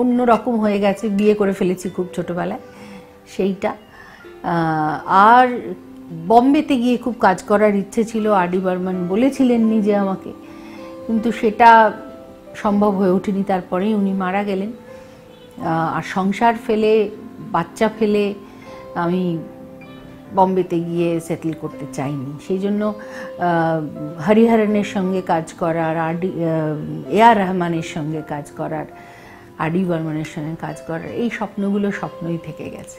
অন্য রকম হয়ে গেছে, বিয়ে করে ফেলেছি খুব ছোটোবেলায়, সেইটা। আর বম্বেতে গিয়ে খুব কাজ করার ইচ্ছে ছিল আর ডি বর্মন বলেছিলেন নিজে আমাকে, কিন্তু সেটা সম্ভব হয়ে ওঠেনি। তারপরেই উনি মারা গেলেন। আর সংসার ফেলে বাচ্চা ফেলে আমি বম্বেতে গিয়ে সেটেল করতে চাইনি। সেই জন্য হরিহরণের সঙ্গে কাজ করার আর এ আর রহমানের সঙ্গে কাজ করার আর ডি বর্মনের সঙ্গে কাজ করার, এই স্বপ্নগুলো স্বপ্নই থেকে গেছে।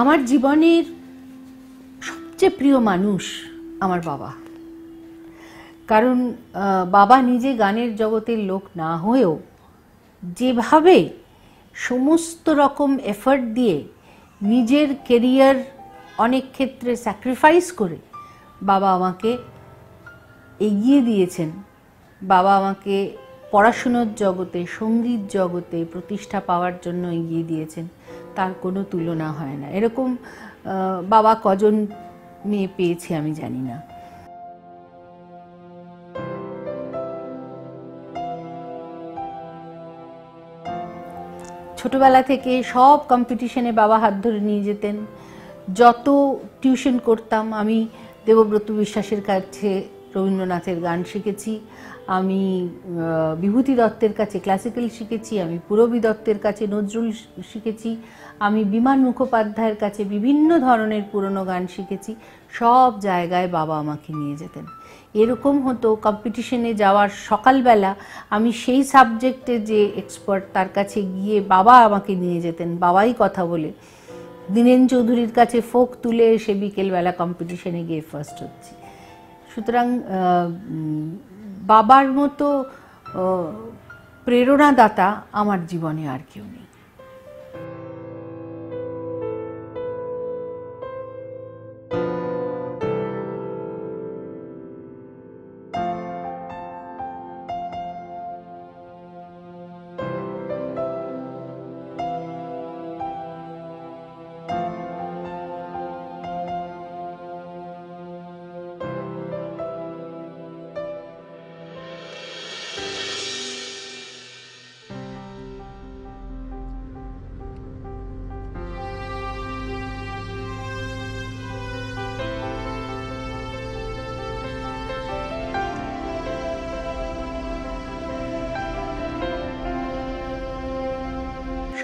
আমার জীবনের সবচেয়ে প্রিয় মানুষ আমার বাবা। কারণ বাবা নিজে গানের জগতের লোক না হয়েও যেভাবে সমস্ত রকম এফর্ট দিয়ে নিজের কেরিয়ার অনেক ক্ষেত্রে স্যাক্রিফাইস করে বাবা আমাকে এগিয়ে দিয়েছেন। বাবা আমাকে পড়াশুনোর জগতে, সংগীত জগতে প্রতিষ্ঠা পাওয়ার জন্য এগিয়ে দিয়েছেন। তার কোনো তুলনা হয় না। এরকম বাবা কজন মেয়ে পেয়েছে আমি জানি না। ছোটবেলা থেকে সব কম্পিটিশনে বাবা হাত ধরে নিয়ে যেতেন। যত টিউশন করতাম, আমি দেবব্রত বিশ্বাসের কাছে রবীন্দ্রনাথের গান শিখেছি। আমি বিভূতি দত্তের কাছে ক্লাসিক্যাল শিখেছি, আমি পুরবী দত্তের কাছে নজরুল শিখেছি, আমি বিমান মুখোপাধ্যায়ের কাছে বিভিন্ন ধরনের পুরনো গান শিখেছি, সব জায়গায় বাবা আমাকে নিয়ে যেতেন। এরকম হতো কম্পিটিশনে যাওয়ার সকালবেলা আমি সেই সাবজেক্টে যে এক্সপার্ট তার কাছে গিয়ে বাবা আমাকে নিয়ে যেতেন, বাবাই কথা বলে। দীনেন চৌধুরীর কাছে ফোক তুলে এসে বিকেলবেলা কম্পিটিশনে গিয়ে ফার্স্ট হচ্ছি। সুতরাং বাবার মতো প্রেরণাদাতা আমার জীবনে আর কেউ নেই।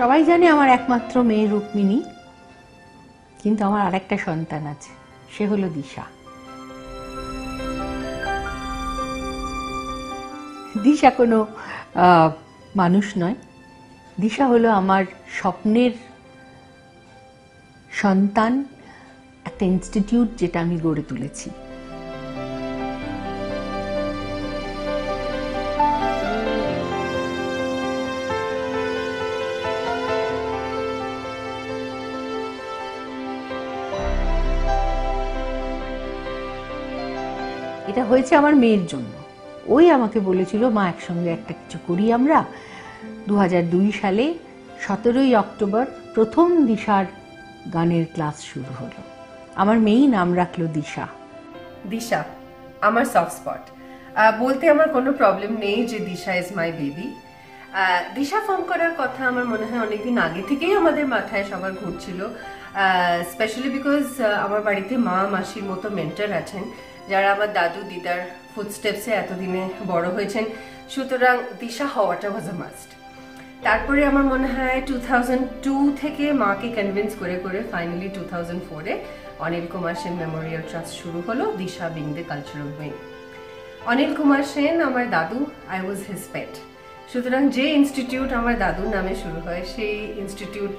সবাই জানে আমার একমাত্র মেয়ে রুক্মিণী, কিন্তু আমার আরেকটা সন্তান আছে, সে হলো দিশা। দিশা কোনো মানুষ নয়। দিশা হলো আমার স্বপ্নের সন্তান, একটা ইনস্টিটিউট যেটা আমি গড়ে তুলেছি। হয়েছে আমার মেয়ের জন্য। ওই আমাকে বলেছিল, মা, একসঙ্গে একটা কিছু করি আমরা। দু সালে সতেরোই অক্টোবর প্রথম দিশার গানের ক্লাস শুরু হলো। আমার মেয়েই নাম রাখল দিশা। দিশা, আমার সফট স্পট বলতে আমার কোনো প্রবলেম নেই যে Disha is my baby Disha form করার কথা আমার মনে হয় অনেকদিন আগে থেকেই আমাদের মাথায় সবার ঘুরছিল। স্পেশালি বিকজ আমার বাড়িতে মা, মাসির মতো মেন্টার আছেন। যারা আমার দাদু, দিদার ফুডস্টেপসে এতদিনে বড় হয়েছেন, সুতরাং দিশা হওয়াটা ওয়াজ আ মাস্ট তারপরে আমার মনে হয় টু থাউজেন্ড টু থেকে মাকে কনভিন্স করে করে ফাইনালি টু থাউজেন্ড ফোরে অনিল কুমার সেন মেমোরিয়াল ট্রাস্ট শুরু হলো, Disha being the cultural wing Anil Kumar Sen আমার দাদু আই ওয়াজ হিজ পেট সুতরাং যে ইনস্টিটিউট আমার দাদুর নামে শুরু হয়, সেই institute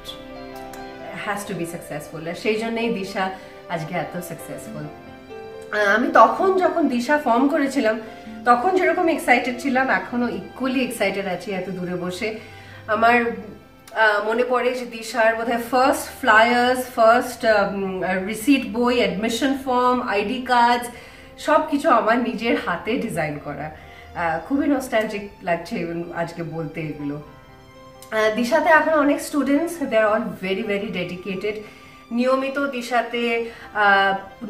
has to be successful আর সেই জন্যেই দিশা আজকে এত সাকসেসফুল আমি তখন যখন দিশা ফর্ম করেছিলাম, তখন যেরকম এক্সাইটেড ছিলাম, এখনও ইকুয়ালি এক্সাইটেড আছি এত দূরে বসে। আমার মনে পড়ে যে দিশার বোধহয় ফার্স্ট ফ্লায়ার্স ফার্স্ট রিসিট বই অ্যাডমিশন ফর্ম আইডি কার্ড সব কিছু আমার নিজের হাতে ডিজাইন করা। খুবই নস্টালজিক লাগছে আজকে বলতে এগুলো। দিশাতে এখন অনেক students they are all very very dedicated নিয়মিত দিশাতে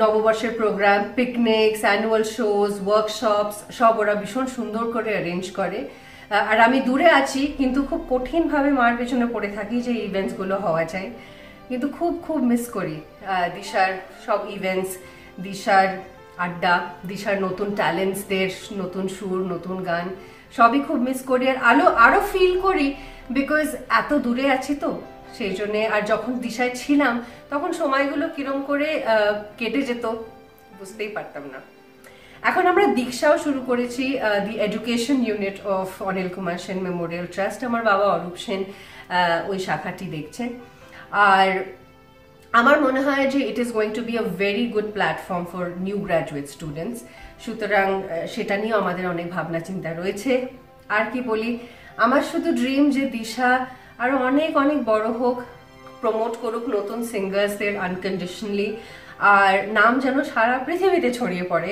নববর্ষের programme picnics annual shows workshops সব ওরা ভীষণ সুন্দর করে অ্যারেঞ্জ করে। আর আমি দূরে আছি, কিন্তু খুব কঠিনভাবে মার পেছনে পড়ে থাকি যে ইভেন্টসগুলো হওয়া চাই কিন্তু খুব খুব মিস করি দিশার সব ইভেন্টস দিশার আড্ডা, দিশার নতুন ট্যালেন্টসদের নতুন সুর, নতুন গান, সবই খুব মিস করি। আর আলো আরও ফিল করি বিকজ এত দূরে আছি তো সেই জন্যে আর যখন দিশায় ছিলাম, তখন সময়গুলো কিরম করে কেটে যেত বুঝতেই পারতাম না। এখন আমরা দীক্ষাও শুরু করেছি the education unit of Anil Kumar Sen memorial trust আমার বাবা অরূপ সেন ওই শাখাটি দেখছেন আর আমার মনে হয় যে it is going to be a very good platform for new graduate students সুতরাং সেটা নিয়েও আমাদের অনেক ভাবনা চিন্তা রয়েছে। আর কি বলি, আমার শুধু ড্রিম যে দিশা আরও অনেক অনেক বড় হোক প্রমোট করুক নতুন সিঙ্গার্সদের আনকন্ডিশনালি আর নাম যেন সারা পৃথিবীতে ছড়িয়ে পড়ে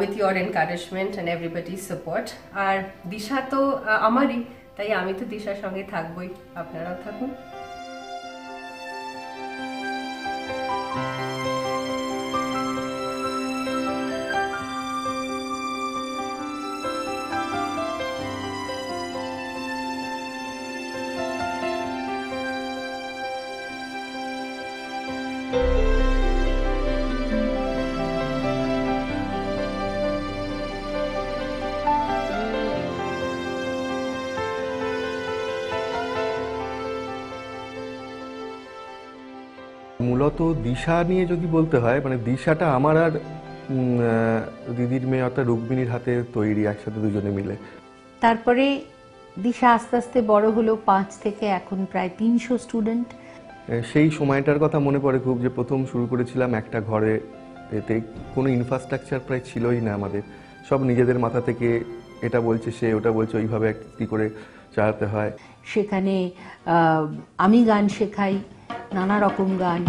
with your encouragement and everybody support আর দিশা তো আমারই, তাই আমি তো দিশার সঙ্গে থাকবই। আপনারাও থাকুন। মূলত দিশা নিয়ে যদি বলতে হয় মানে দিশাটা আমার আর দিদির মেয়ে অর্থাৎ রুক্মিণীর হাতে তৈরি একসাথে দুজনে মিলে। তারপরে দিশা আস্তে আস্তে বড় হলো পাঁচ থেকে এখন প্রায় তিনশো স্টুডেন্ট সেই সময়টার কথা মনে পড়ে খুব যে প্রথম শুরু করেছিলাম একটা ঘরে এতে কোনো ইনফ্রাস্ট্রাকচার প্রায় ছিলই না আমাদের। সব নিজেদের মাথা থেকে এটা বলছে সে ওটা বলছে ওইভাবে কি করে চালাতে হয়। সেখানে আমি গান শেখাই নানা রকম গান।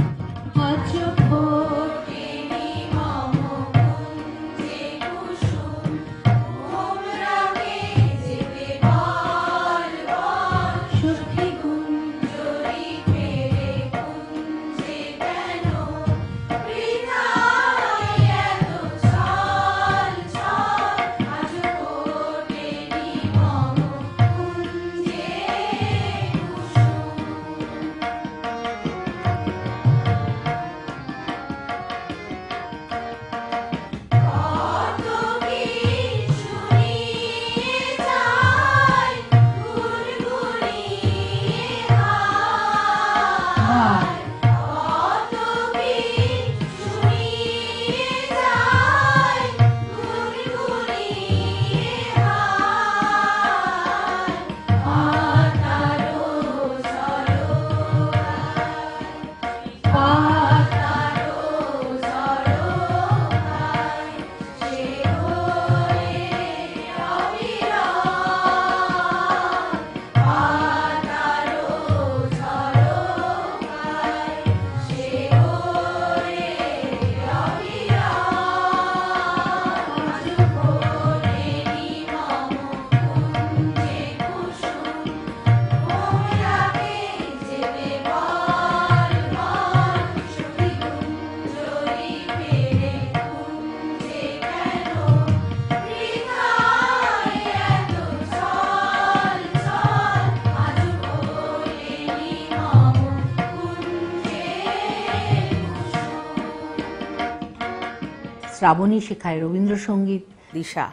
শ্রাবণী শেখায় রবীন্দ্রসঙ্গীত। দিশা,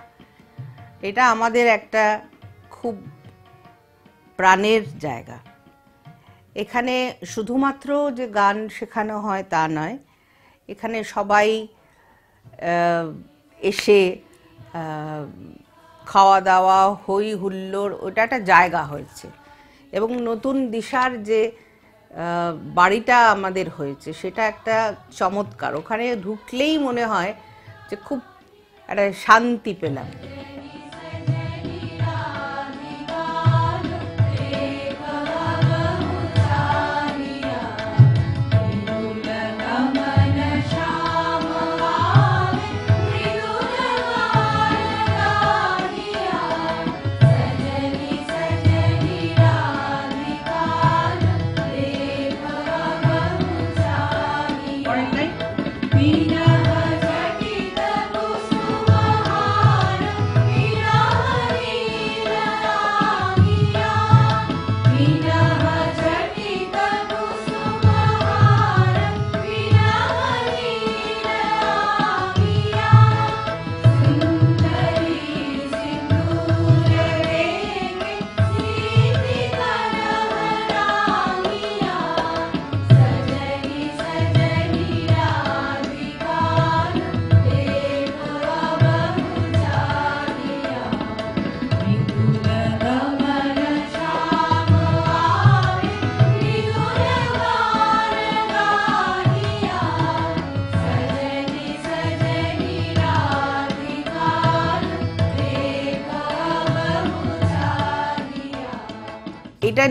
এটা আমাদের একটা খুব প্রাণের জায়গা। এখানে শুধুমাত্র যে গান শেখানো হয় তা নয়, এখানে সবাই এসে খাওয়া দাওয়া হই হুল্লোড় ওটা একটা জায়গা হয়েছে। এবং নতুন দিশার যে বাড়িটা আমাদের হয়েছে, সেটা একটা চমৎকার। ওখানে ঢুকলেই মনে হয় যে খুব একটা শান্তি পেলাম। এটা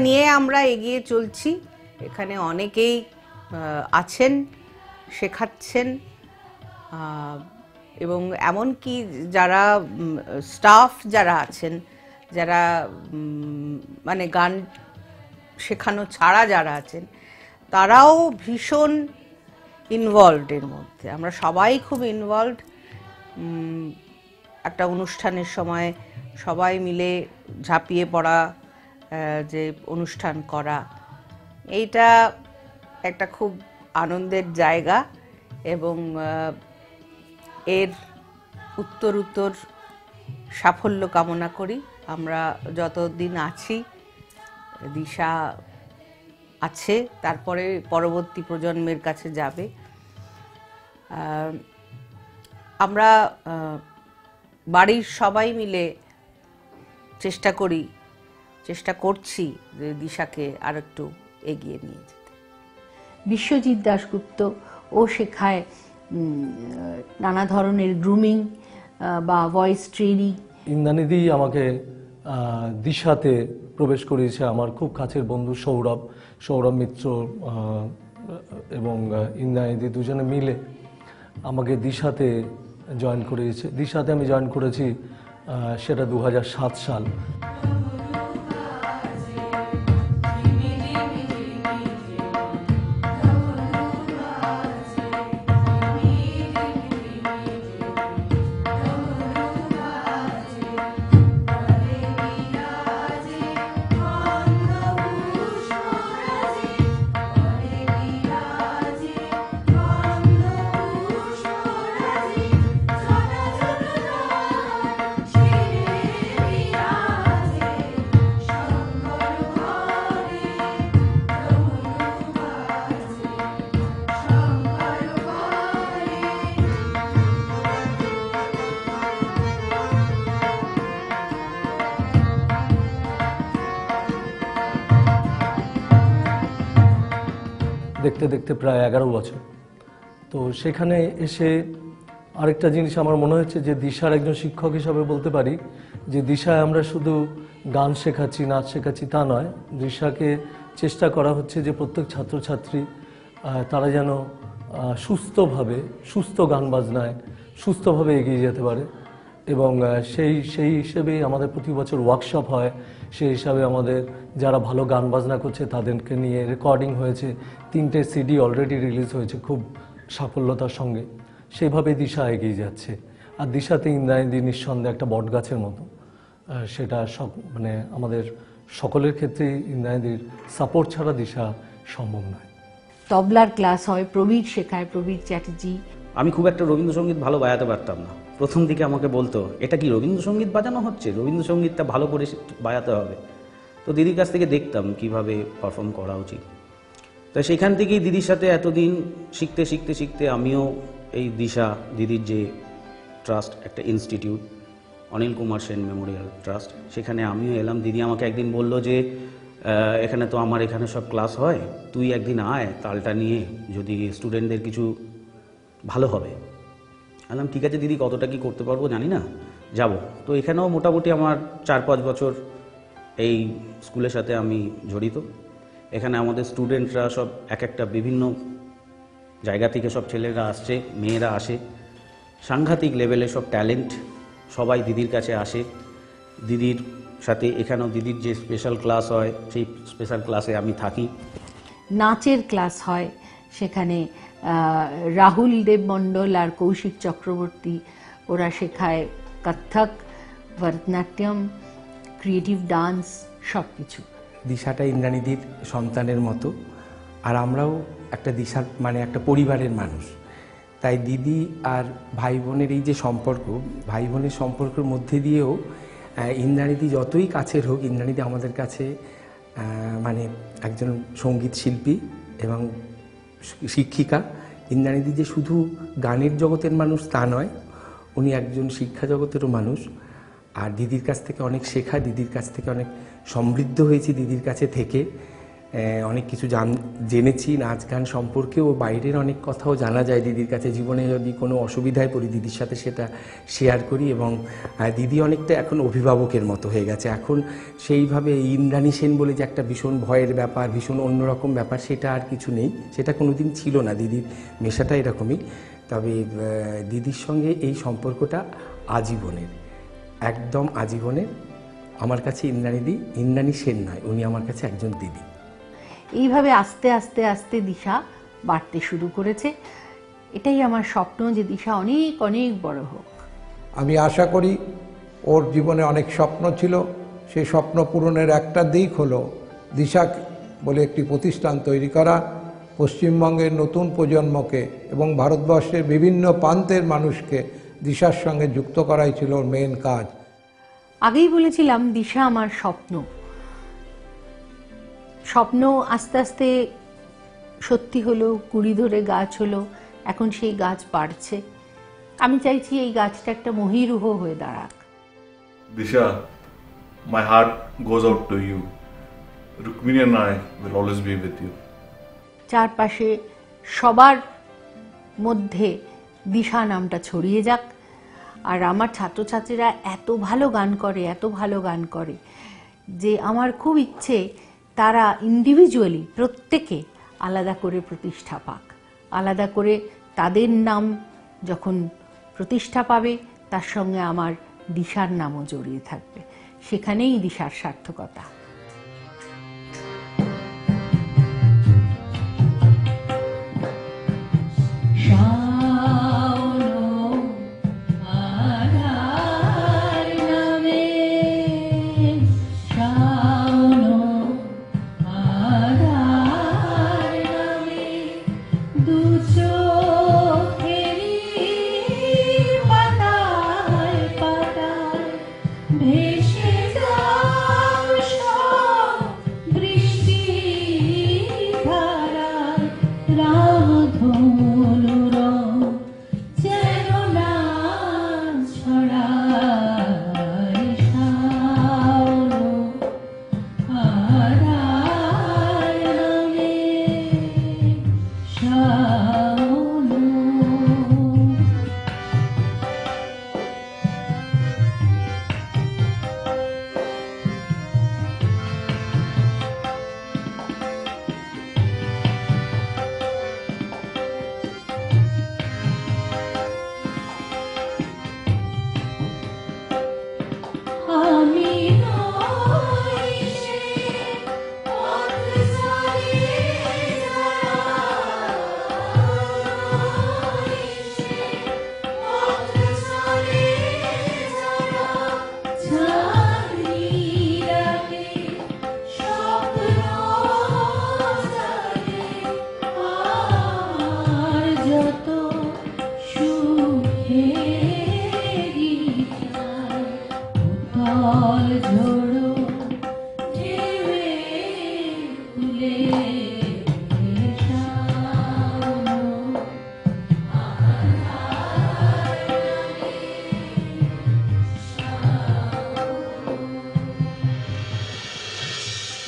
নিয়ে আমরা এগিয়ে চলছি। এখানে অনেকেই আছেন, শেখাচ্ছেন এবং এমনকি যারা স্টাফ যারা আছেন, যারা মানে গান শেখানো ছাড়া যারা আছেন, তারাও ভীষণ ইনভলভড এর মধ্যে। আমরা সবাই খুব ইনভলভড একটা অনুষ্ঠানের সময় সবাই মিলে ঝাঁপিয়ে পড়া যে অনুষ্ঠান করা, এইটা একটা খুব আনন্দের জায়গা এবং এর উত্তর উত্তর সাফল্য কামনা করি। আমরা যতদিন আছি, দিশা আছে, তারপরে পরবর্তী প্রজন্মের কাছে যাবে। আমরা বাড়ির সবাই মিলে চেষ্টা করি চেষ্টা করছি যে দিশাকে আর একটু এগিয়ে নিয়ে যেতে। বিশ্বজিৎ দাশগুপ্ত ও শেখায় নানা ধরনের গ্রুমিং বা ভয়েস ট্রেনিং ইন্দ্রানিদি আমাকে দিশাতে প্রবেশ করিয়েছে আমার খুব কাছের বন্ধু সৌরভ সৌরভ মিত্র আহ, এবং আহ, ইন্দ্রানিদি দুজনে মিলে আমাকে দিশাতে জয়েন করিয়েছে। দিশাতে আমি জয়েন করেছি সেটা দু হাজার সাত সাল। দেখতে প্রায় এগারো বছর। তো সেখানে এসে আরেকটা জিনিস আমার মনে হচ্ছে যে দিশার একজন শিক্ষক হিসাবে বলতে পারি যে দিশায় আমরা শুধু গান শেখাচ্ছি, নাচ শেখাচ্ছি তা নয়। দিশাকে চেষ্টা করা হচ্ছে যে প্রত্যেক ছাত্রছাত্রী তারা যেন সুস্থভাবে সুস্থ গান বাজনায় সুস্থভাবে এগিয়ে যেতে পারে। এবং সেই সেই হিসেবেই আমাদের প্রতি বছর ওয়ার্কশপ হয়। সেই হিসাবে আমাদের যারা ভালো গান বাজনা করছে তাদেরকে নিয়ে রেকর্ডিং হয়েছে। তিনটে সিডি অলরেডি রিলিজ হয়েছে খুব সাফল্যতার সঙ্গে। সেভাবে দিশা এগিয়ে যাচ্ছে। আর দিশাতে ইন্দ্রায়ণী নিঃসন্দেহে একটা বট গাছের মতো সেটা সব মানে আমাদের সকলের ক্ষেত্রেই ইন্দ্রায়ণীর সাপোর্ট ছাড়া দিশা সম্ভব নয়। তবলার ক্লাস হয় প্রবীর শেখায় প্রবীর চ্যাটার্জি। আমি খুব একটা রবীন্দ্রসঙ্গীত ভালো বাজাতে পারতাম না। প্রথম দিকে আমাকে বলতো, এটা কি রবীন্দ্রসঙ্গীত বাজানো হচ্ছে? রবীন্দ্রসঙ্গীতটা ভালো করে বাজাতে হবে। তো দিদির কাছ থেকে দেখতাম কীভাবে পারফর্ম করা উচিত। তো সেখান থেকেই দিদির সাথে এতদিন শিখতে শিখতে শিখতে আমিও এই দিশা, দিদির যে ট্রাস্ট একটা institute Anil Kumar Sen memorial trust সেখানে আমিও এলাম। দিদি আমাকে একদিন বলল যে এখানে তো আমার এখানে সব ক্লাস হয়, তুই একদিন আয় তালটা নিয়ে, যদি স্টুডেন্টদের কিছু ভালো হবে। বললাম, ঠিক আছে দিদি, কতটা কি করতে পারব জানি না, যাব। তো এখানেও মোটামুটি আমার চার পাঁচ বছর এই স্কুলের সাথে আমি জড়িত। এখানে আমাদের স্টুডেন্টরা সব এক একটা বিভিন্ন জায়গা থেকে সব ছেলেরা আসছে, মেয়েরা আসে। সাংঘাতিক লেভেলে সব ট্যালেন্ট সবাই দিদির কাছে আসে। দিদির সাথে এখানেও দিদির যে স্পেশাল ক্লাস হয়, সেই স্পেশাল ক্লাসে আমি থাকি। নাচের ক্লাস হয় সেখানে। রাহুল দেব মণ্ডল আর কৌশিক চক্রবর্তী, ওরা শেখায় কত্থক ভরতনাট্যম ক্রিয়েটিভ ডান্স সব কিছু দিশাটা ইন্দ্রাণীদির সন্তানের মতো। আর আমরাও একটা দিশার মানে একটা পরিবারের মানুষ। তাই দিদি আর ভাই বোনের এই যে সম্পর্ক ভাই বোনের সম্পর্কের মধ্যে দিয়েও ইন্দ্রাণীদি যতই কাছের হোক, ইন্দ্রাণীদি আমাদের কাছে মানে একজন সংগীত শিল্পী এবং শিক্ষিকা। ইন্দ্রাণীদি যে শুধু গানের জগতের মানুষ তা নয়, উনি একজন শিক্ষা জগতেরও মানুষ। আর দিদির কাছ থেকে অনেক শেখা, দিদির কাছ থেকে অনেক সমৃদ্ধ হয়েছি দিদির কাছে থেকে। অনেক কিছু জান জেনেছি। নাচ গান সম্পর্কেও বাইরের অনেক কথাও জানা যায় দিদির কাছে। জীবনে যদি কোনো অসুবিধায় পড়ি দিদির সাথে সেটা শেয়ার করি এবং দিদি অনেকটা এখন অভিভাবকের মতো হয়ে গেছে। এখন সেইভাবে ইন্দ্রাণী সেন বলে যে একটা ভীষণ ভয়ের ব্যাপার, ভীষণ অন্যরকম ব্যাপার, সেটা আর কিছু নেই। সেটা কোনো দিন ছিল না। দিদির মেশাটা এরকমই। তবে দিদির সঙ্গে এই সম্পর্কটা আজীবনের, একদম আজীবনের। আমার কাছে ইন্দ্রাণীদি ইন্দ্রাণী সেন নয়, উনি আমার কাছে একজন দিদি। এইভাবে আস্তে আস্তে আস্তে দিশা বাড়তে শুরু করেছে। এটাই আমার স্বপ্ন যে দিশা অনেক অনেক বড় হোক। আমি আশা করি ওর জীবনে অনেক স্বপ্ন ছিল। সেই স্বপ্ন পূরণের একটা দিক হলো দিশা বলে একটি প্রতিষ্ঠান তৈরি করা। পশ্চিমবঙ্গের নতুন প্রজন্মকে এবং ভারতবর্ষের বিভিন্ন প্রান্তের মানুষকে দিশার সঙ্গে যুক্ত করাই ছিল ওর মেন কাজ। আগেই বলেছিলাম দিশা আমার স্বপ্ন। স্বপ্ন আস্তে আস্তে সত্যি হলো কুড়ি ধরে গাছ হলো এখন সেই গাছ বাড়ছে আমি চাইছি এই গাছটা একটা মহিরুহ হয়ে দাঁড়াক Disha, my heart goes out to you. Rukmini and I will always be with you. চারপাশে সবার মধ্যে দিশা নামটা ছড়িয়ে যাক আর আমার ছাত্রছাত্রীরা এত ভালো গান করে এত ভালো গান করে যে আমার খুব ইচ্ছে তারা ইন্ডিভিজুয়ালি প্রত্যেকে আলাদা করে প্রতিষ্ঠা পাক। আলাদা করে তাদের নাম যখন প্রতিষ্ঠা পাবে, তার সঙ্গে আমার দিশার নামও জড়িয়ে থাকবে। সেখানেই দিশার সার্থকতা।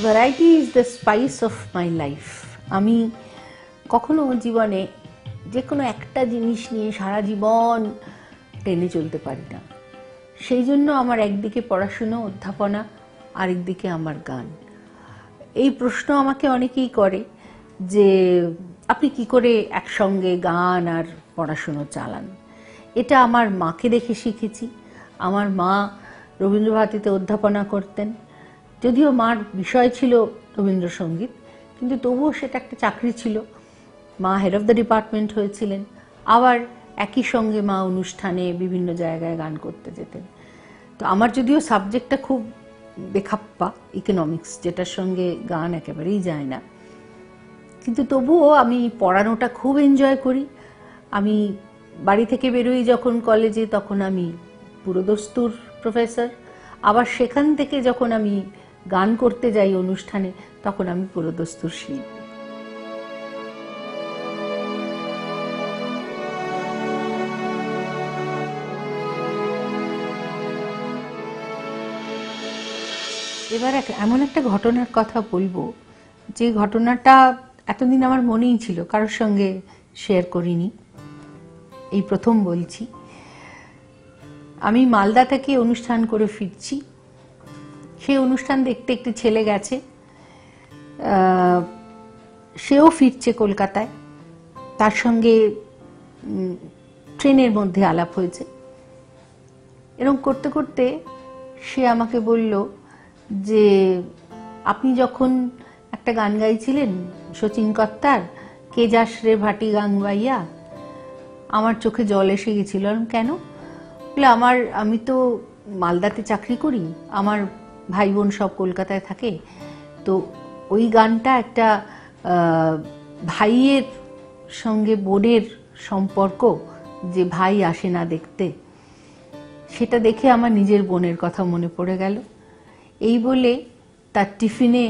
Variety is the spice of my life আমি কখনো জীবনে যে কোনো একটা জিনিস নিয়ে সারা জীবন টেনে চলতে পারি না। সেই জন্য আমার একদিকে পড়াশুনো, অধ্যাপনা, আরেকদিকে আমার গান। এই প্রশ্ন আমাকে অনেকেই করে যে, আপনি কি করে একসঙ্গে গান আর পড়াশুনো চালান? এটা আমার মাকে দেখে শিখেছি। আমার মা রবীন্দ্রভারতীতে অধ্যাপনা করতেন। যদিও মার বিষয় ছিল রবীন্দ্রসঙ্গীত, কিন্তু তবুও সেটা একটা চাকরি ছিল। মা হেড অফ দ্য ডিপার্টমেন্ট হয়েছিলেন। আবার একই সঙ্গে মা অনুষ্ঠানে বিভিন্ন জায়গায় গান করতে যেতেন। তো আমার যদিও সাবজেক্টটা খুব বেখাপ্পা ইকোনমিক্স যেটার সঙ্গে গান একেবারেই যায় না। কিন্তু তবুও আমি পড়ানোটা খুব এনজয় করি। আমি বাড়ি থেকে বেরোই যখন কলেজে তখন আমি পুরোদস্তুর প্রফেসর আবার সেখান থেকে যখন আমি গান করতে যাই অনুষ্ঠানে, তখন আমি পুরোদস্তুর শিল্পী। এবার এমন একটা ঘটনার কথা বলব, যে ঘটনাটা এতদিন আমার মনেই ছিল, কারোর সঙ্গে শেয়ার করিনি। এই প্রথম বলছি। আমি মালদা থেকে অনুষ্ঠান করে ফিরছি। সে অনুষ্ঠান দেখতে একটি ছেলে গেছে। সেও ফিরছে কলকাতায়। তার সঙ্গে ট্রেনের মধ্যে আলাপ হয়েছে। এরকম করতে করতে সে আমাকে বলল যে আপনি যখন একটা গান গাইছিলেন, শচীন কর্তার কে যাস রে ভাটি গান গাইয়া আমার চোখে জল এসে গেছিল। কেন? বলে, আমার, আমি তো মালদাতে চাকরি করি, আমার ভাই বোন সব কলকাতায় থাকে। তো ওই গানটা একটা ভাইয়ের সঙ্গে বোনের সম্পর্ক, যে ভাই আসে না দেখতে, সেটা দেখে আমার নিজের বোনের কথা মনে পড়ে গেল। এই বলে তার টিফিনে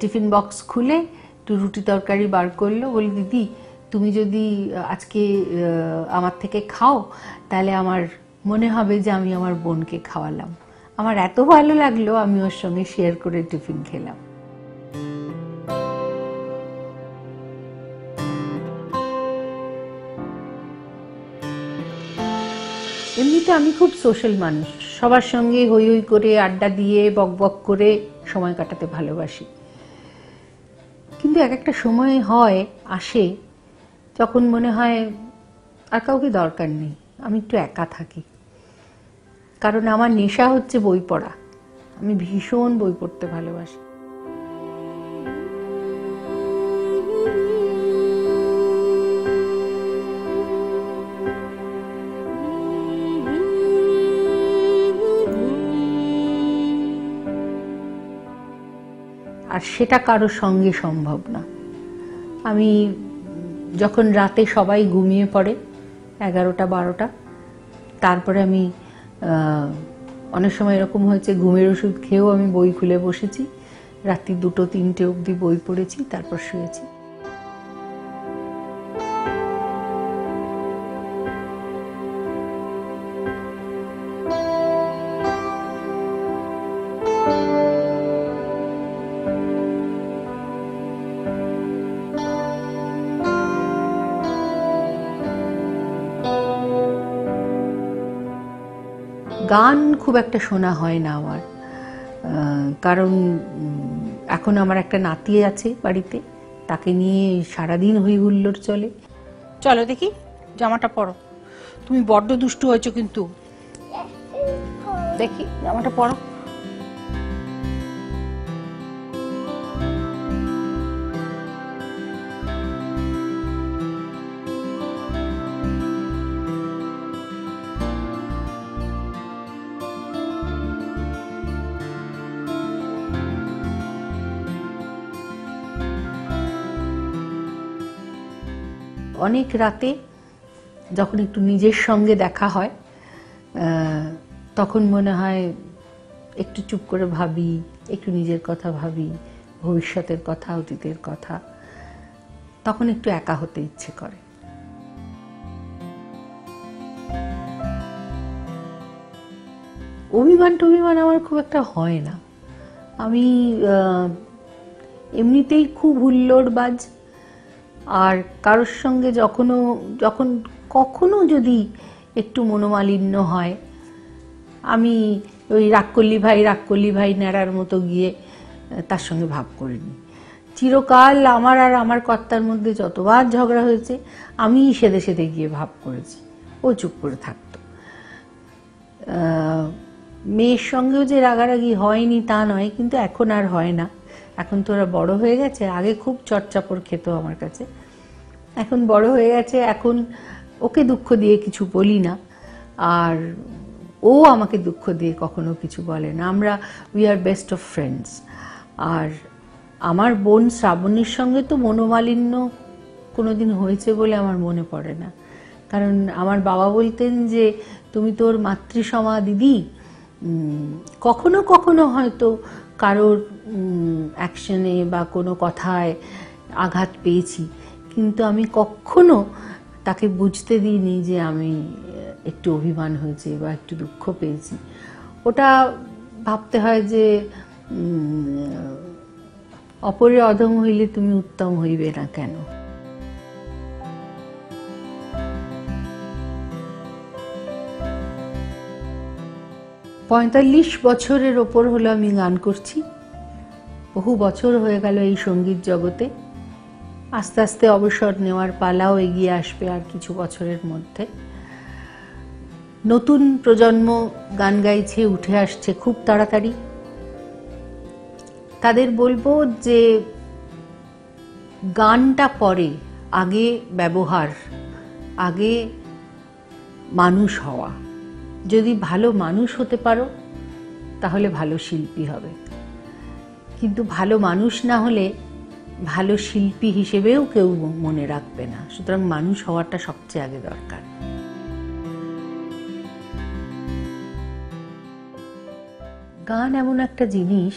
টিফিন বক্স খুলে একটু রুটি তরকারি বার করল। বলি, দিদি, তুমি যদি আজকে আমার থেকে খাও, তাহলে আমার মনে হবে যে আমি আমার বোনকে খাওয়ালাম। আমার এত ভালো লাগল, আমি ওর সঙ্গে শেয়ার করে টিফিন খেলাম। এমনিতে আমি খুব সোশ্যাল মানুষ। সবার সঙ্গে হই হই করে আড্ডা দিয়ে, বক বক করে সময় কাটাতে ভালোবাসি। কিন্তু এক একটা সময় হয়, আসে যখন মনে হয় আর কাউকে দরকার নেই, আমি একটু একা থাকি। কারণ আমার নেশা হচ্ছে বই পড়া, আমি ভীষণ বই পড়তে ভালোবাসি। আর সেটা কারও সঙ্গে সম্ভব না। আমি যখন রাতে সবাই ঘুমিয়ে পড়ে, এগারোটা, বারোটা, তারপরে আমি অনেক সময় এরকম হয়েছে, ঘুমের ওষুধ খেয়েও আমি বই খুলে বসেছি। রাত্রি দুটো, তিনটে অবধি বই পড়েছি, তারপর শুয়েছি। গান খুব একটা শোনা হয় না আমার। কারণ এখন আমার একটা নাতি আছে বাড়িতে, তাকে নিয়ে সারাদিন হই হুল্লোড় চলে। চলো দেখি, জামাটা পরো। তুমি বড্ড দুষ্টু হয়েছো কিন্তু। দেখি, জামাটা পরো। অনেক রাতে যখন একটু নিজের সঙ্গে দেখা হয় তখন মনে হয় একটু চুপ করে ভাবি, একটু নিজের কথা ভাবি, ভবিষ্যতের কথা, অতীতের কথা। তখন একটু একা হতে ইচ্ছে করে। অভিমান টভিমান আমার খুব একটা হয় না। আমি এমনিতেই খুব হুল্লোড়বাজ। আর কারোর সঙ্গে যখনও, যখন কখনো যদি একটু মনোমালিন্য হয়, আমি ওই রাক্কল্লি ভাই রাক্কল্লি ভাই ন্যাড়ার মতো গিয়ে তার সঙ্গে ভাব করে নিই। চিরকাল আমার আর আমার কর্তার মধ্যে যতবার ঝগড়া হয়েছে, আমি সেদে সেদে গিয়ে ভাব করেছি। ও চুপ করে থাকতো। মেয়ের সঙ্গেও যে রাগারাগি হয়নি তা নয়, কিন্তু এখন আর হয় না। এখন তো ওরা বড় হয়ে গেছে, আগে খুব চটচাপড় খেত আমার কাছে। এখন বড় হয়ে গেছে, এখন ওকে দুঃখ দিয়ে কিছু বলি না। আর ও আমাকে দুঃখ দিয়ে কখনো কিছু বলে না। আমরা we are best of friends আর আমার বোন শ্রাবণীর সঙ্গে তো মনোমালিন্য কোনোদিন হয়েছে বলে আমার মনে পড়ে না। কারণ আমার বাবা বলতেন যে, তুমি তোর মাতৃসমা দিদি। কখনো কখনো হয়তো কারোর অ্যাকশনে বা কোনো কথায় আঘাত পেয়েছি। কিন্তু আমি কখনো তাকে বুঝতে দিইনি যে আমি একটু অভিমান হয়েছে বা একটু দুঃখ পেয়েছি। ওটা ভাবতে হয় যে অপরের অপরে অধম হইলে তুমি উত্তম হইবে না কেন? পঁয়তাল্লিশ বছরের ওপর হলো আমি গান করছি। বহু বছর হয়ে গেল এই সংগীত জগতে। আস্তে আস্তে অবসর নেওয়ার পালাও এগিয়ে আসবে আর কিছু বছরের মধ্যে। নতুন প্রজন্ম গান গাইছে, উঠে আসছে খুব তাড়াতাড়ি। তাদের বলব যে, গানটা পরে, আগে ব্যবহার, আগে মানুষ হওয়া। যদি ভালো মানুষ হতে পারো, তাহলে ভালো শিল্পী হবে। কিন্তু ভালো মানুষ না হলে ভালো শিল্পী হিসেবেও কেউ মনে রাখবে না। সুতরাং মানুষ হওয়াটা সবচেয়ে আগে দরকার। গান এমন একটা জিনিস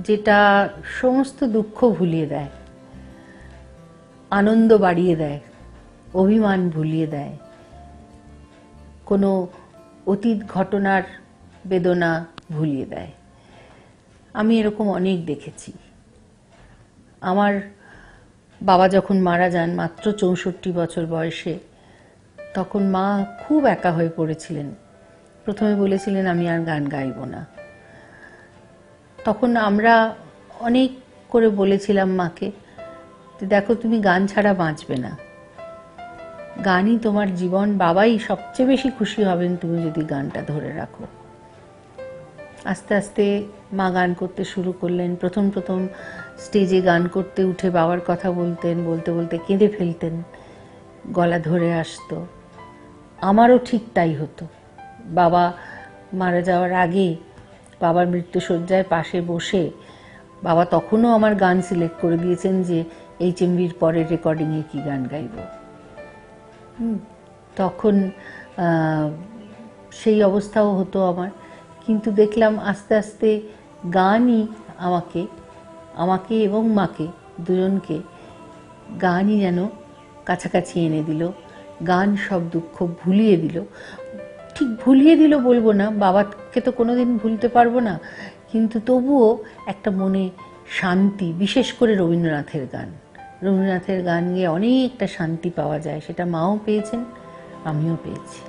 যেটা সমস্ত দুঃখ ভুলিয়ে দেয়, আনন্দ বাড়িয়ে দেয়, অভিমান ভুলিয়ে দেয়। কোনো অতীত ঘটনার বেদনা ভুলিয়ে দেয়। আমি এরকম অনেক দেখেছি। আমার বাবা যখন মারা যান, মাত্র চৌষট্টি বছর বয়সে, তখন মা খুব একা হয়ে পড়েছিলেন। প্রথমে বলেছিলেন, আমি আর গান গাইব না। তখন আমরা অনেক করে বলেছিলাম মাকে দেখো, তুমি গান ছাড়া বাঁচবে না। গানই তোমার জীবন, বাবাই সবচেয়ে বেশি খুশি হবেন তুমি যদি গানটা ধরে রাখো। আস্তে আস্তে মা গান করতে শুরু করলেন, প্রথম প্রথম স্টেজে গান করতে উঠে বাবার কথা বলতেন, বলতে বলতে কেঁদে ফেলতেন, গলা ধরে আসতো। আমারও ঠিক তাই হতো। বাবা মারা যাওয়ার আগে বাবার মৃত্যুসজ্জায় পাশে বসে বাবা তখনও আমার গান সিলেক্ট করে দিয়েছেন যে এইচ এমবির পরের রেকর্ডিংয়ে কি গান গাইবো। তখন সেই অবস্থাও হতো আমার। কিন্তু দেখলাম আস্তে আস্তে গানই আমাকে আমাকে এবং মাকে, দুজনকে গানই যেন কাছাকাছি এনে দিল, গান সব দুঃখ ভুলিয়ে দিল। ঠিক ভুলিয়ে দিল বলব না, বাবাকে তো কোনো দিন ভুলতে পারব না, কিন্তু তবুও একটা মনে শান্তি, বিশেষ করে রবীন্দ্রনাথের গান। রবীন্দ্রনাথের গান গিয়ে অনেকটা শান্তি পাওয়া যায়, সেটা মাও পেয়েছেন, আমিও পেয়েছি।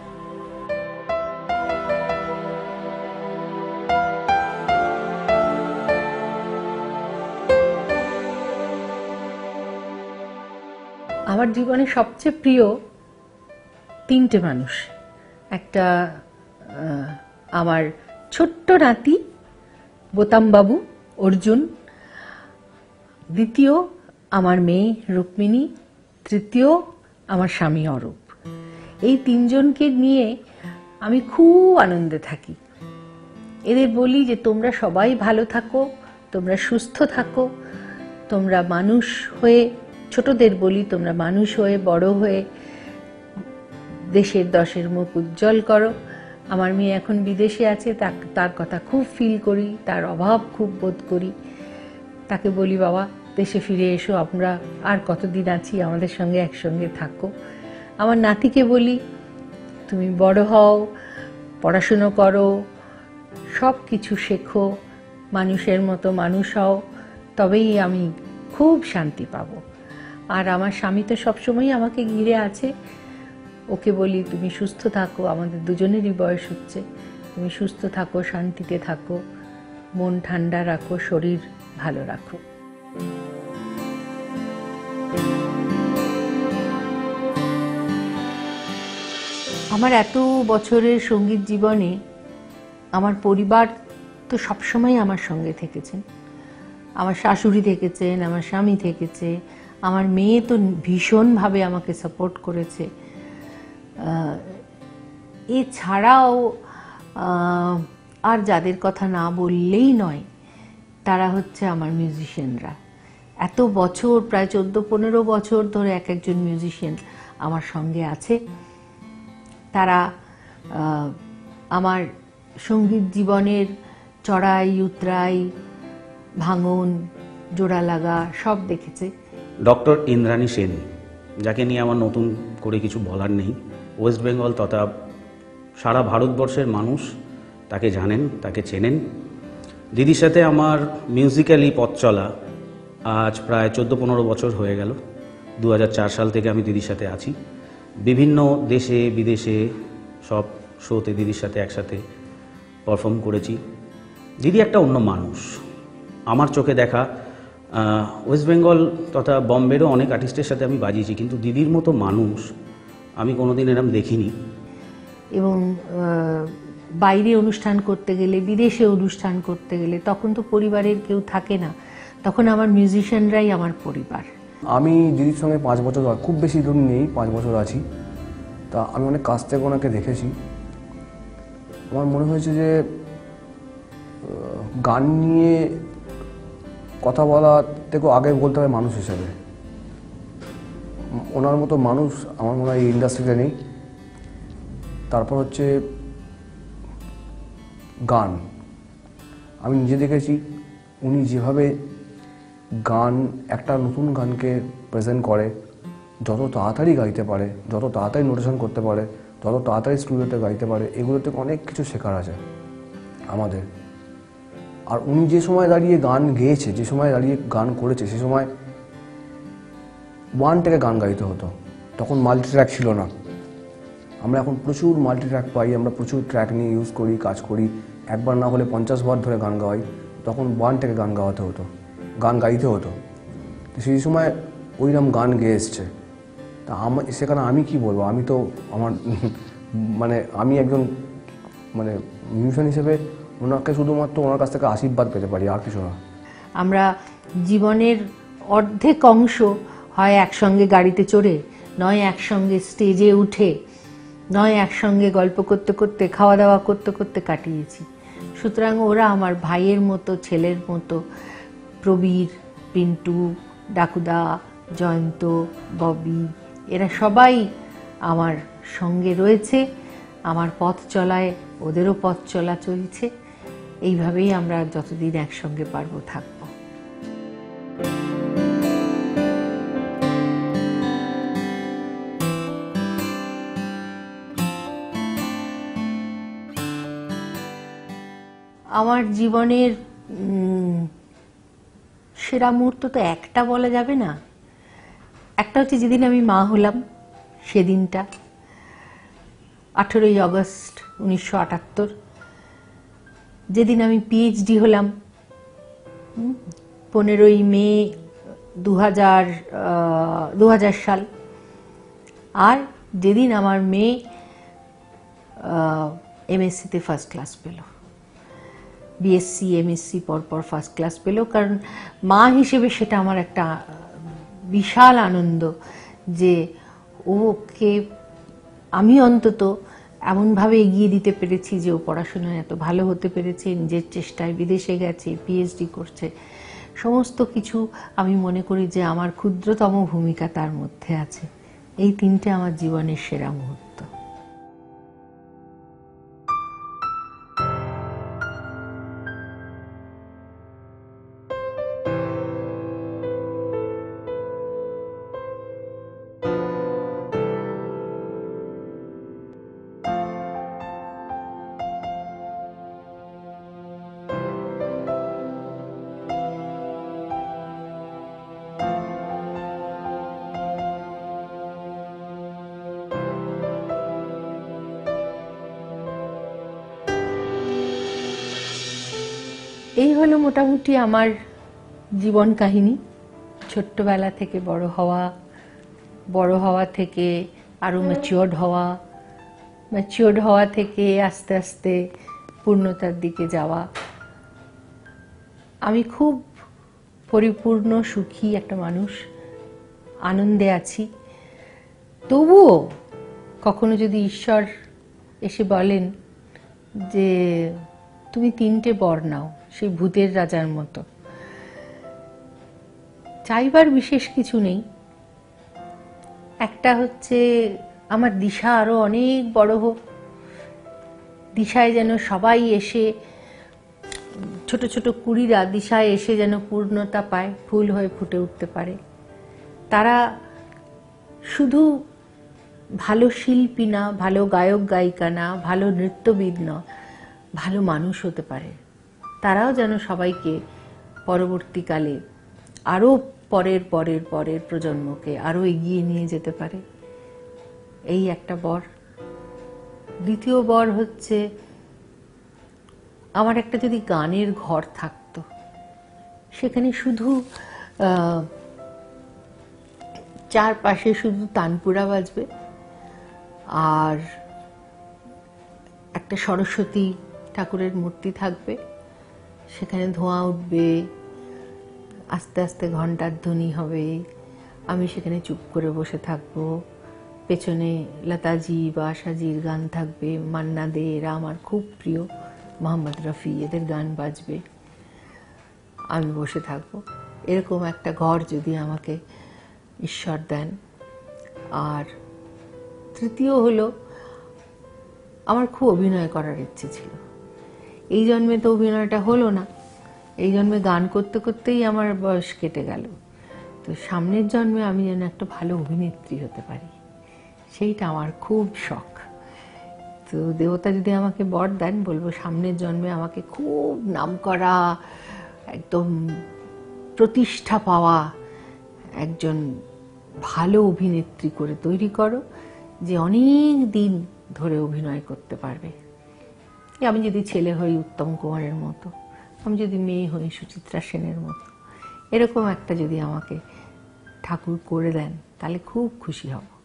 আমার জীবনে সবচেয়ে প্রিয় তিনটে মানুষ। একটা আমার ছোট্ট নাতি, বোতামবাবু, অর্জুন। দ্বিতীয় আমার মেয়ে রুক্মিণী, তৃতীয় আমার স্বামী অরূপ। এই তিনজনকে নিয়ে আমি খুব আনন্দে থাকি। এদের বলি যে, তোমরা সবাই ভালো থাকো, তোমরা সুস্থ থাকো, তোমরা মানুষ হয়ে, ছোটদের বলি, তোমরা মানুষ হয়ে, বড় হয়ে দেশের দশের মুখ উজ্জ্বল করো। আমার মেয়ে এখন বিদেশে আছে তার কথা খুব ফিল করি, তার অভাব খুব বোধ করি। তাকে বলি, বাবা দেশে ফিরে এসো, আমরা আর কতদিন আছি আমাদের সঙ্গে একসঙ্গে থাকো। আমার নাতিকে বলি, তুমি বড় হও, পড়াশুনো করো সব কিছু শেখো, মানুষের মতো মানুষ হও, তবেই আমি খুব শান্তি পাবো। আর আমার স্বামী তো সবসময়ই আমাকে ঘিরে আছে। ওকে বলি, তুমি সুস্থ থাকো, আমাদের দুজনেরই বয়স হচ্ছে। তুমি সুস্থ থাকো, শান্তিতে থাকো, মন ঠান্ডা রাখো, শরীর ভালো রাখো। আমার এত বছরের সংগীত জীবনে আমার পরিবার তো সবসময় আমার সঙ্গে থেকেছেন। আমার শাশুড়ি থেকেছেন, আমার স্বামী থেকেছে, আমার মেয়ে তো ভীষণভাবে আমাকে সাপোর্ট করেছে। এছাড়াও আর যাদের কথা না বললেই নয়, তারা হচ্ছে আমার মিউজিশিয়ানরা এত বছর, প্রায় চোদ্দ, পনেরো বছর ধরে এক একজন মিউজিশিয়ান আমার সঙ্গে আছে। তারা আমার সংগীত জীবনের চড়াই, উতরাই, ভাঙন, জোড়া লাগা সব দেখেছে। ডক্টর ইন্দ্রাণী সেন, যাকে নিয়ে আমার নতুন করে কিছু বলার নেই। ওয়েস্ট বেঙ্গল তথা সারা ভারতবর্ষের মানুষ তাকে জানেন, তাকে চেনেন। দিদির সাথে আমার মিউজিক্যালি পথ চলা আজ প্রায় চোদ্দ পনেরো বছর হয়ে গেল। দু হাজার চার সাল থেকে আমি দিদির সাথে আছি। বিভিন্ন দেশে, বিদেশে সব শোতে দিদির সাথে একসাথে পারফর্ম করেছি। দিদি একটা অন্য মানুষ। আমার চোখে দেখা ওয়েস্ট বেঙ্গল তথা বম্বেরও অনেক আর্টিস্টের সাথে আমি বাজিয়েছি, কিন্তু দিদির মতো মানুষ আমি কোনোদিন এরম দেখিনি। এবং বাইরে অনুষ্ঠান করতে গেলে, বিদেশে অনুষ্ঠান করতে গেলে তখন তো পরিবারের কেউ থাকে না। তখন আমার মিউজিশিয়ানরাই আমার পরিবার। আমি দিদির সঙ্গে পাঁচ বছর, খুব বেশি দূর নেই, পাঁচ বছর আছি। তা আমি অনেক কাছ থেকে ওনাকে দেখেছি। আমার মনে হয়েছে যে গান নিয়ে কথা বলা থেকেও আগে বলতে হবে মানুষ হিসেবে। ওনার মতো মানুষ আমার মনে হয় এই ইন্ডাস্ট্রিতে নেই। তারপর হচ্ছে গান। আমি নিজে দেখেছি, উনি যেভাবে গান, একটা নতুন গানকে প্রেজেন্ট করে, যত তাড়াতাড়ি গাইতে পারে, যত তাড়াতাড়ি নোটেশন করতে পারে, যত তাড়াতাড়ি স্টুডিওতে গাইতে পারে এগুলো থেকে অনেক কিছু শেখার আছে আমাদের। আর উনি যে সময় দাঁড়িয়ে গান গেয়েছে, যে সময় দাঁড়িয়ে গান করেছে, সে সময় ওয়ান থেকে গান গাইতে হতো। তখন মাল্টি ট্র্যাক ছিল না। আমরা এখন প্রচুর মাল্টি ট্র্যাক পাই, আমরা প্রচুর ট্র্যাক নিয়ে ইউজ করি, কাজ করি। একবার না হলে পঞ্চাশ বার ধরে গান গাওয়াই, তখন ওয়ান থেকে গান গাওয়াতে হতো। গান গাইতে হতো। সেই সময় ওইরকম গান গেয়ে এসছে। তা আমার সেখানে আমি কি বলব? আমি তো আমার মানে আমি একজন মানে মিউজিশিয়ান হিসেবে ওনাকে শুধুমাত্র ওনার কাছ থেকে আশীর্বাদ পেতে পারি, আর কিছু না। আমরা জীবনের অর্ধেক অংশ হয় একসঙ্গে গাড়িতে চড়ে, নয় একসঙ্গে স্টেজে উঠে, নয় একসঙ্গে গল্প করতে করতে, খাওয়া দাওয়া করতে করতে কাটিয়েছি। সুতরাং ওরা আমার ভাইয়ের মতো, ছেলের মতো প্রবীর, পিন্টু, ডাকুদা, জয়ন্ত, ববি, এরা সবাই আমার সঙ্গে রয়েছে। আমার পথ চলায় ওদেরও পথ চলা চলছে। এইভাবেই আমরা যতদিন একসঙ্গে পারব থাকব। আমার জীবনের সেরা মুহূর্ত তো একটা বলা যাবে না। একটা হচ্ছে যেদিন আমি মা হলাম, সেদিনটা। আঠেরোই আগস্ট উনিশশো আটাত্তর। যেদিন আমি পিএইচডি হলাম পনেরোই মে দু হাজার দু হাজার সাল। আর যেদিন আমার মেয়ে এমএসসিতে ফার্স্ট ক্লাস পেল। বিএসসি এমএসসি পরপর ফার্স্ট ক্লাস পেল কারণ মা হিসেবে সেটা আমার একটা বিশাল আনন্দ যে ওকে আমি অন্তত এমনভাবে এগিয়ে দিতে পেরেছি যে ও পড়াশোনায় এত ভালো হতে পেরেছে, নিজের চেষ্টায় বিদেশে গেছে পিএইচডি করছে। সমস্ত কিছু আমি মনে করি যে আমার ক্ষুদ্রতম ভূমিকা তার মধ্যে আছে। এই তিনটে আমার জীবনের সেরা মুহূর্ত। মোটামুটি আমার জীবন কাহিনী। ছোট্টবেলা থেকে বড় হওয়া বড় হওয়া থেকে আরও ম্যাচিওর্ড হওয়া ম্যাচিওর্ড হওয়া থেকে আস্তে আস্তে পূর্ণতার দিকে যাওয়া। আমি খুব পরিপূর্ণ, সুখী একটা মানুষ, আনন্দে আছি। তবুও কখনো যদি ঈশ্বর এসে বলেন যে, তুমি তিনটে বর নাও। সেই ভূতের রাজার মতো। চাইবার বিশেষ কিছু নেই। একটা হচ্ছে, আমার দিশা আরও অনেক বড় হোক। দিশায় যেন সবাই এসে, ছোট ছোট কুড়িরা দিশায় এসে যেন পূর্ণতা পায়, ফুল হয়ে ফুটে উঠতে পারে। তারা শুধু ভালো শিল্পী না, ভালো গায়ক গায়িকা না, ভালো নৃত্যবিদ না, ভালো মানুষ হতে পারে। তারাও যেন সবাইকে পরবর্তীকালে আরও পরের পরের পরের প্রজন্মকে আরও এগিয়ে নিয়ে যেতে পারে। এই একটা বর। দ্বিতীয় বর হচ্ছে, আমার একটা যদি গানের ঘর থাকতো, সেখানে শুধু চারপাশে শুধু তানপুরা বাজবে আর একটা সরস্বতী ঠাকুরের মূর্তি থাকবে। সেখানে ধোঁয়া উঠবে, আস্তে আস্তে ঘণ্টার ধ্বনি হবে। আমি সেখানে চুপ করে বসে থাকব। পেছনে লতাজি বা আশাজির গান থাকবে মান্না দে এরা আমার খুব প্রিয় মোহাম্মদ রফি, এদের গান বাজবে। আমি বসে থাকব। এরকম একটা ঘর যদি আমাকে ঈশ্বর দেন। আর তৃতীয় হলো, আমার খুব অভিনয় করার ইচ্ছে ছিল। এই জন্মে তো অভিনয়টা হলো না। এই জন্মে গান করতে করতেই আমার বয়স কেটে গেল। তো সামনের জন্মে আমি যেন একটা ভালো অভিনেত্রী হতে পারি, সেইটা আমার খুব শখ। তো দেবতা যদি আমাকে বর দেন, বলব সামনের জন্মে আমাকে খুব নাম করা একদম প্রতিষ্ঠা পাওয়া একজন ভালো অভিনেত্রী করে তৈরি করো, যে অনেক দিন ধরে অভিনয় করতে পারবে। আমি যদি ছেলে হই উত্তম কুমারের মতো, আমি যদি মেয়ে হই সুচিত্রা সেনের মতো, এরকম একটা যদি আমাকে ঠাকুর করে দেন, তাহলে খুব খুশি হব।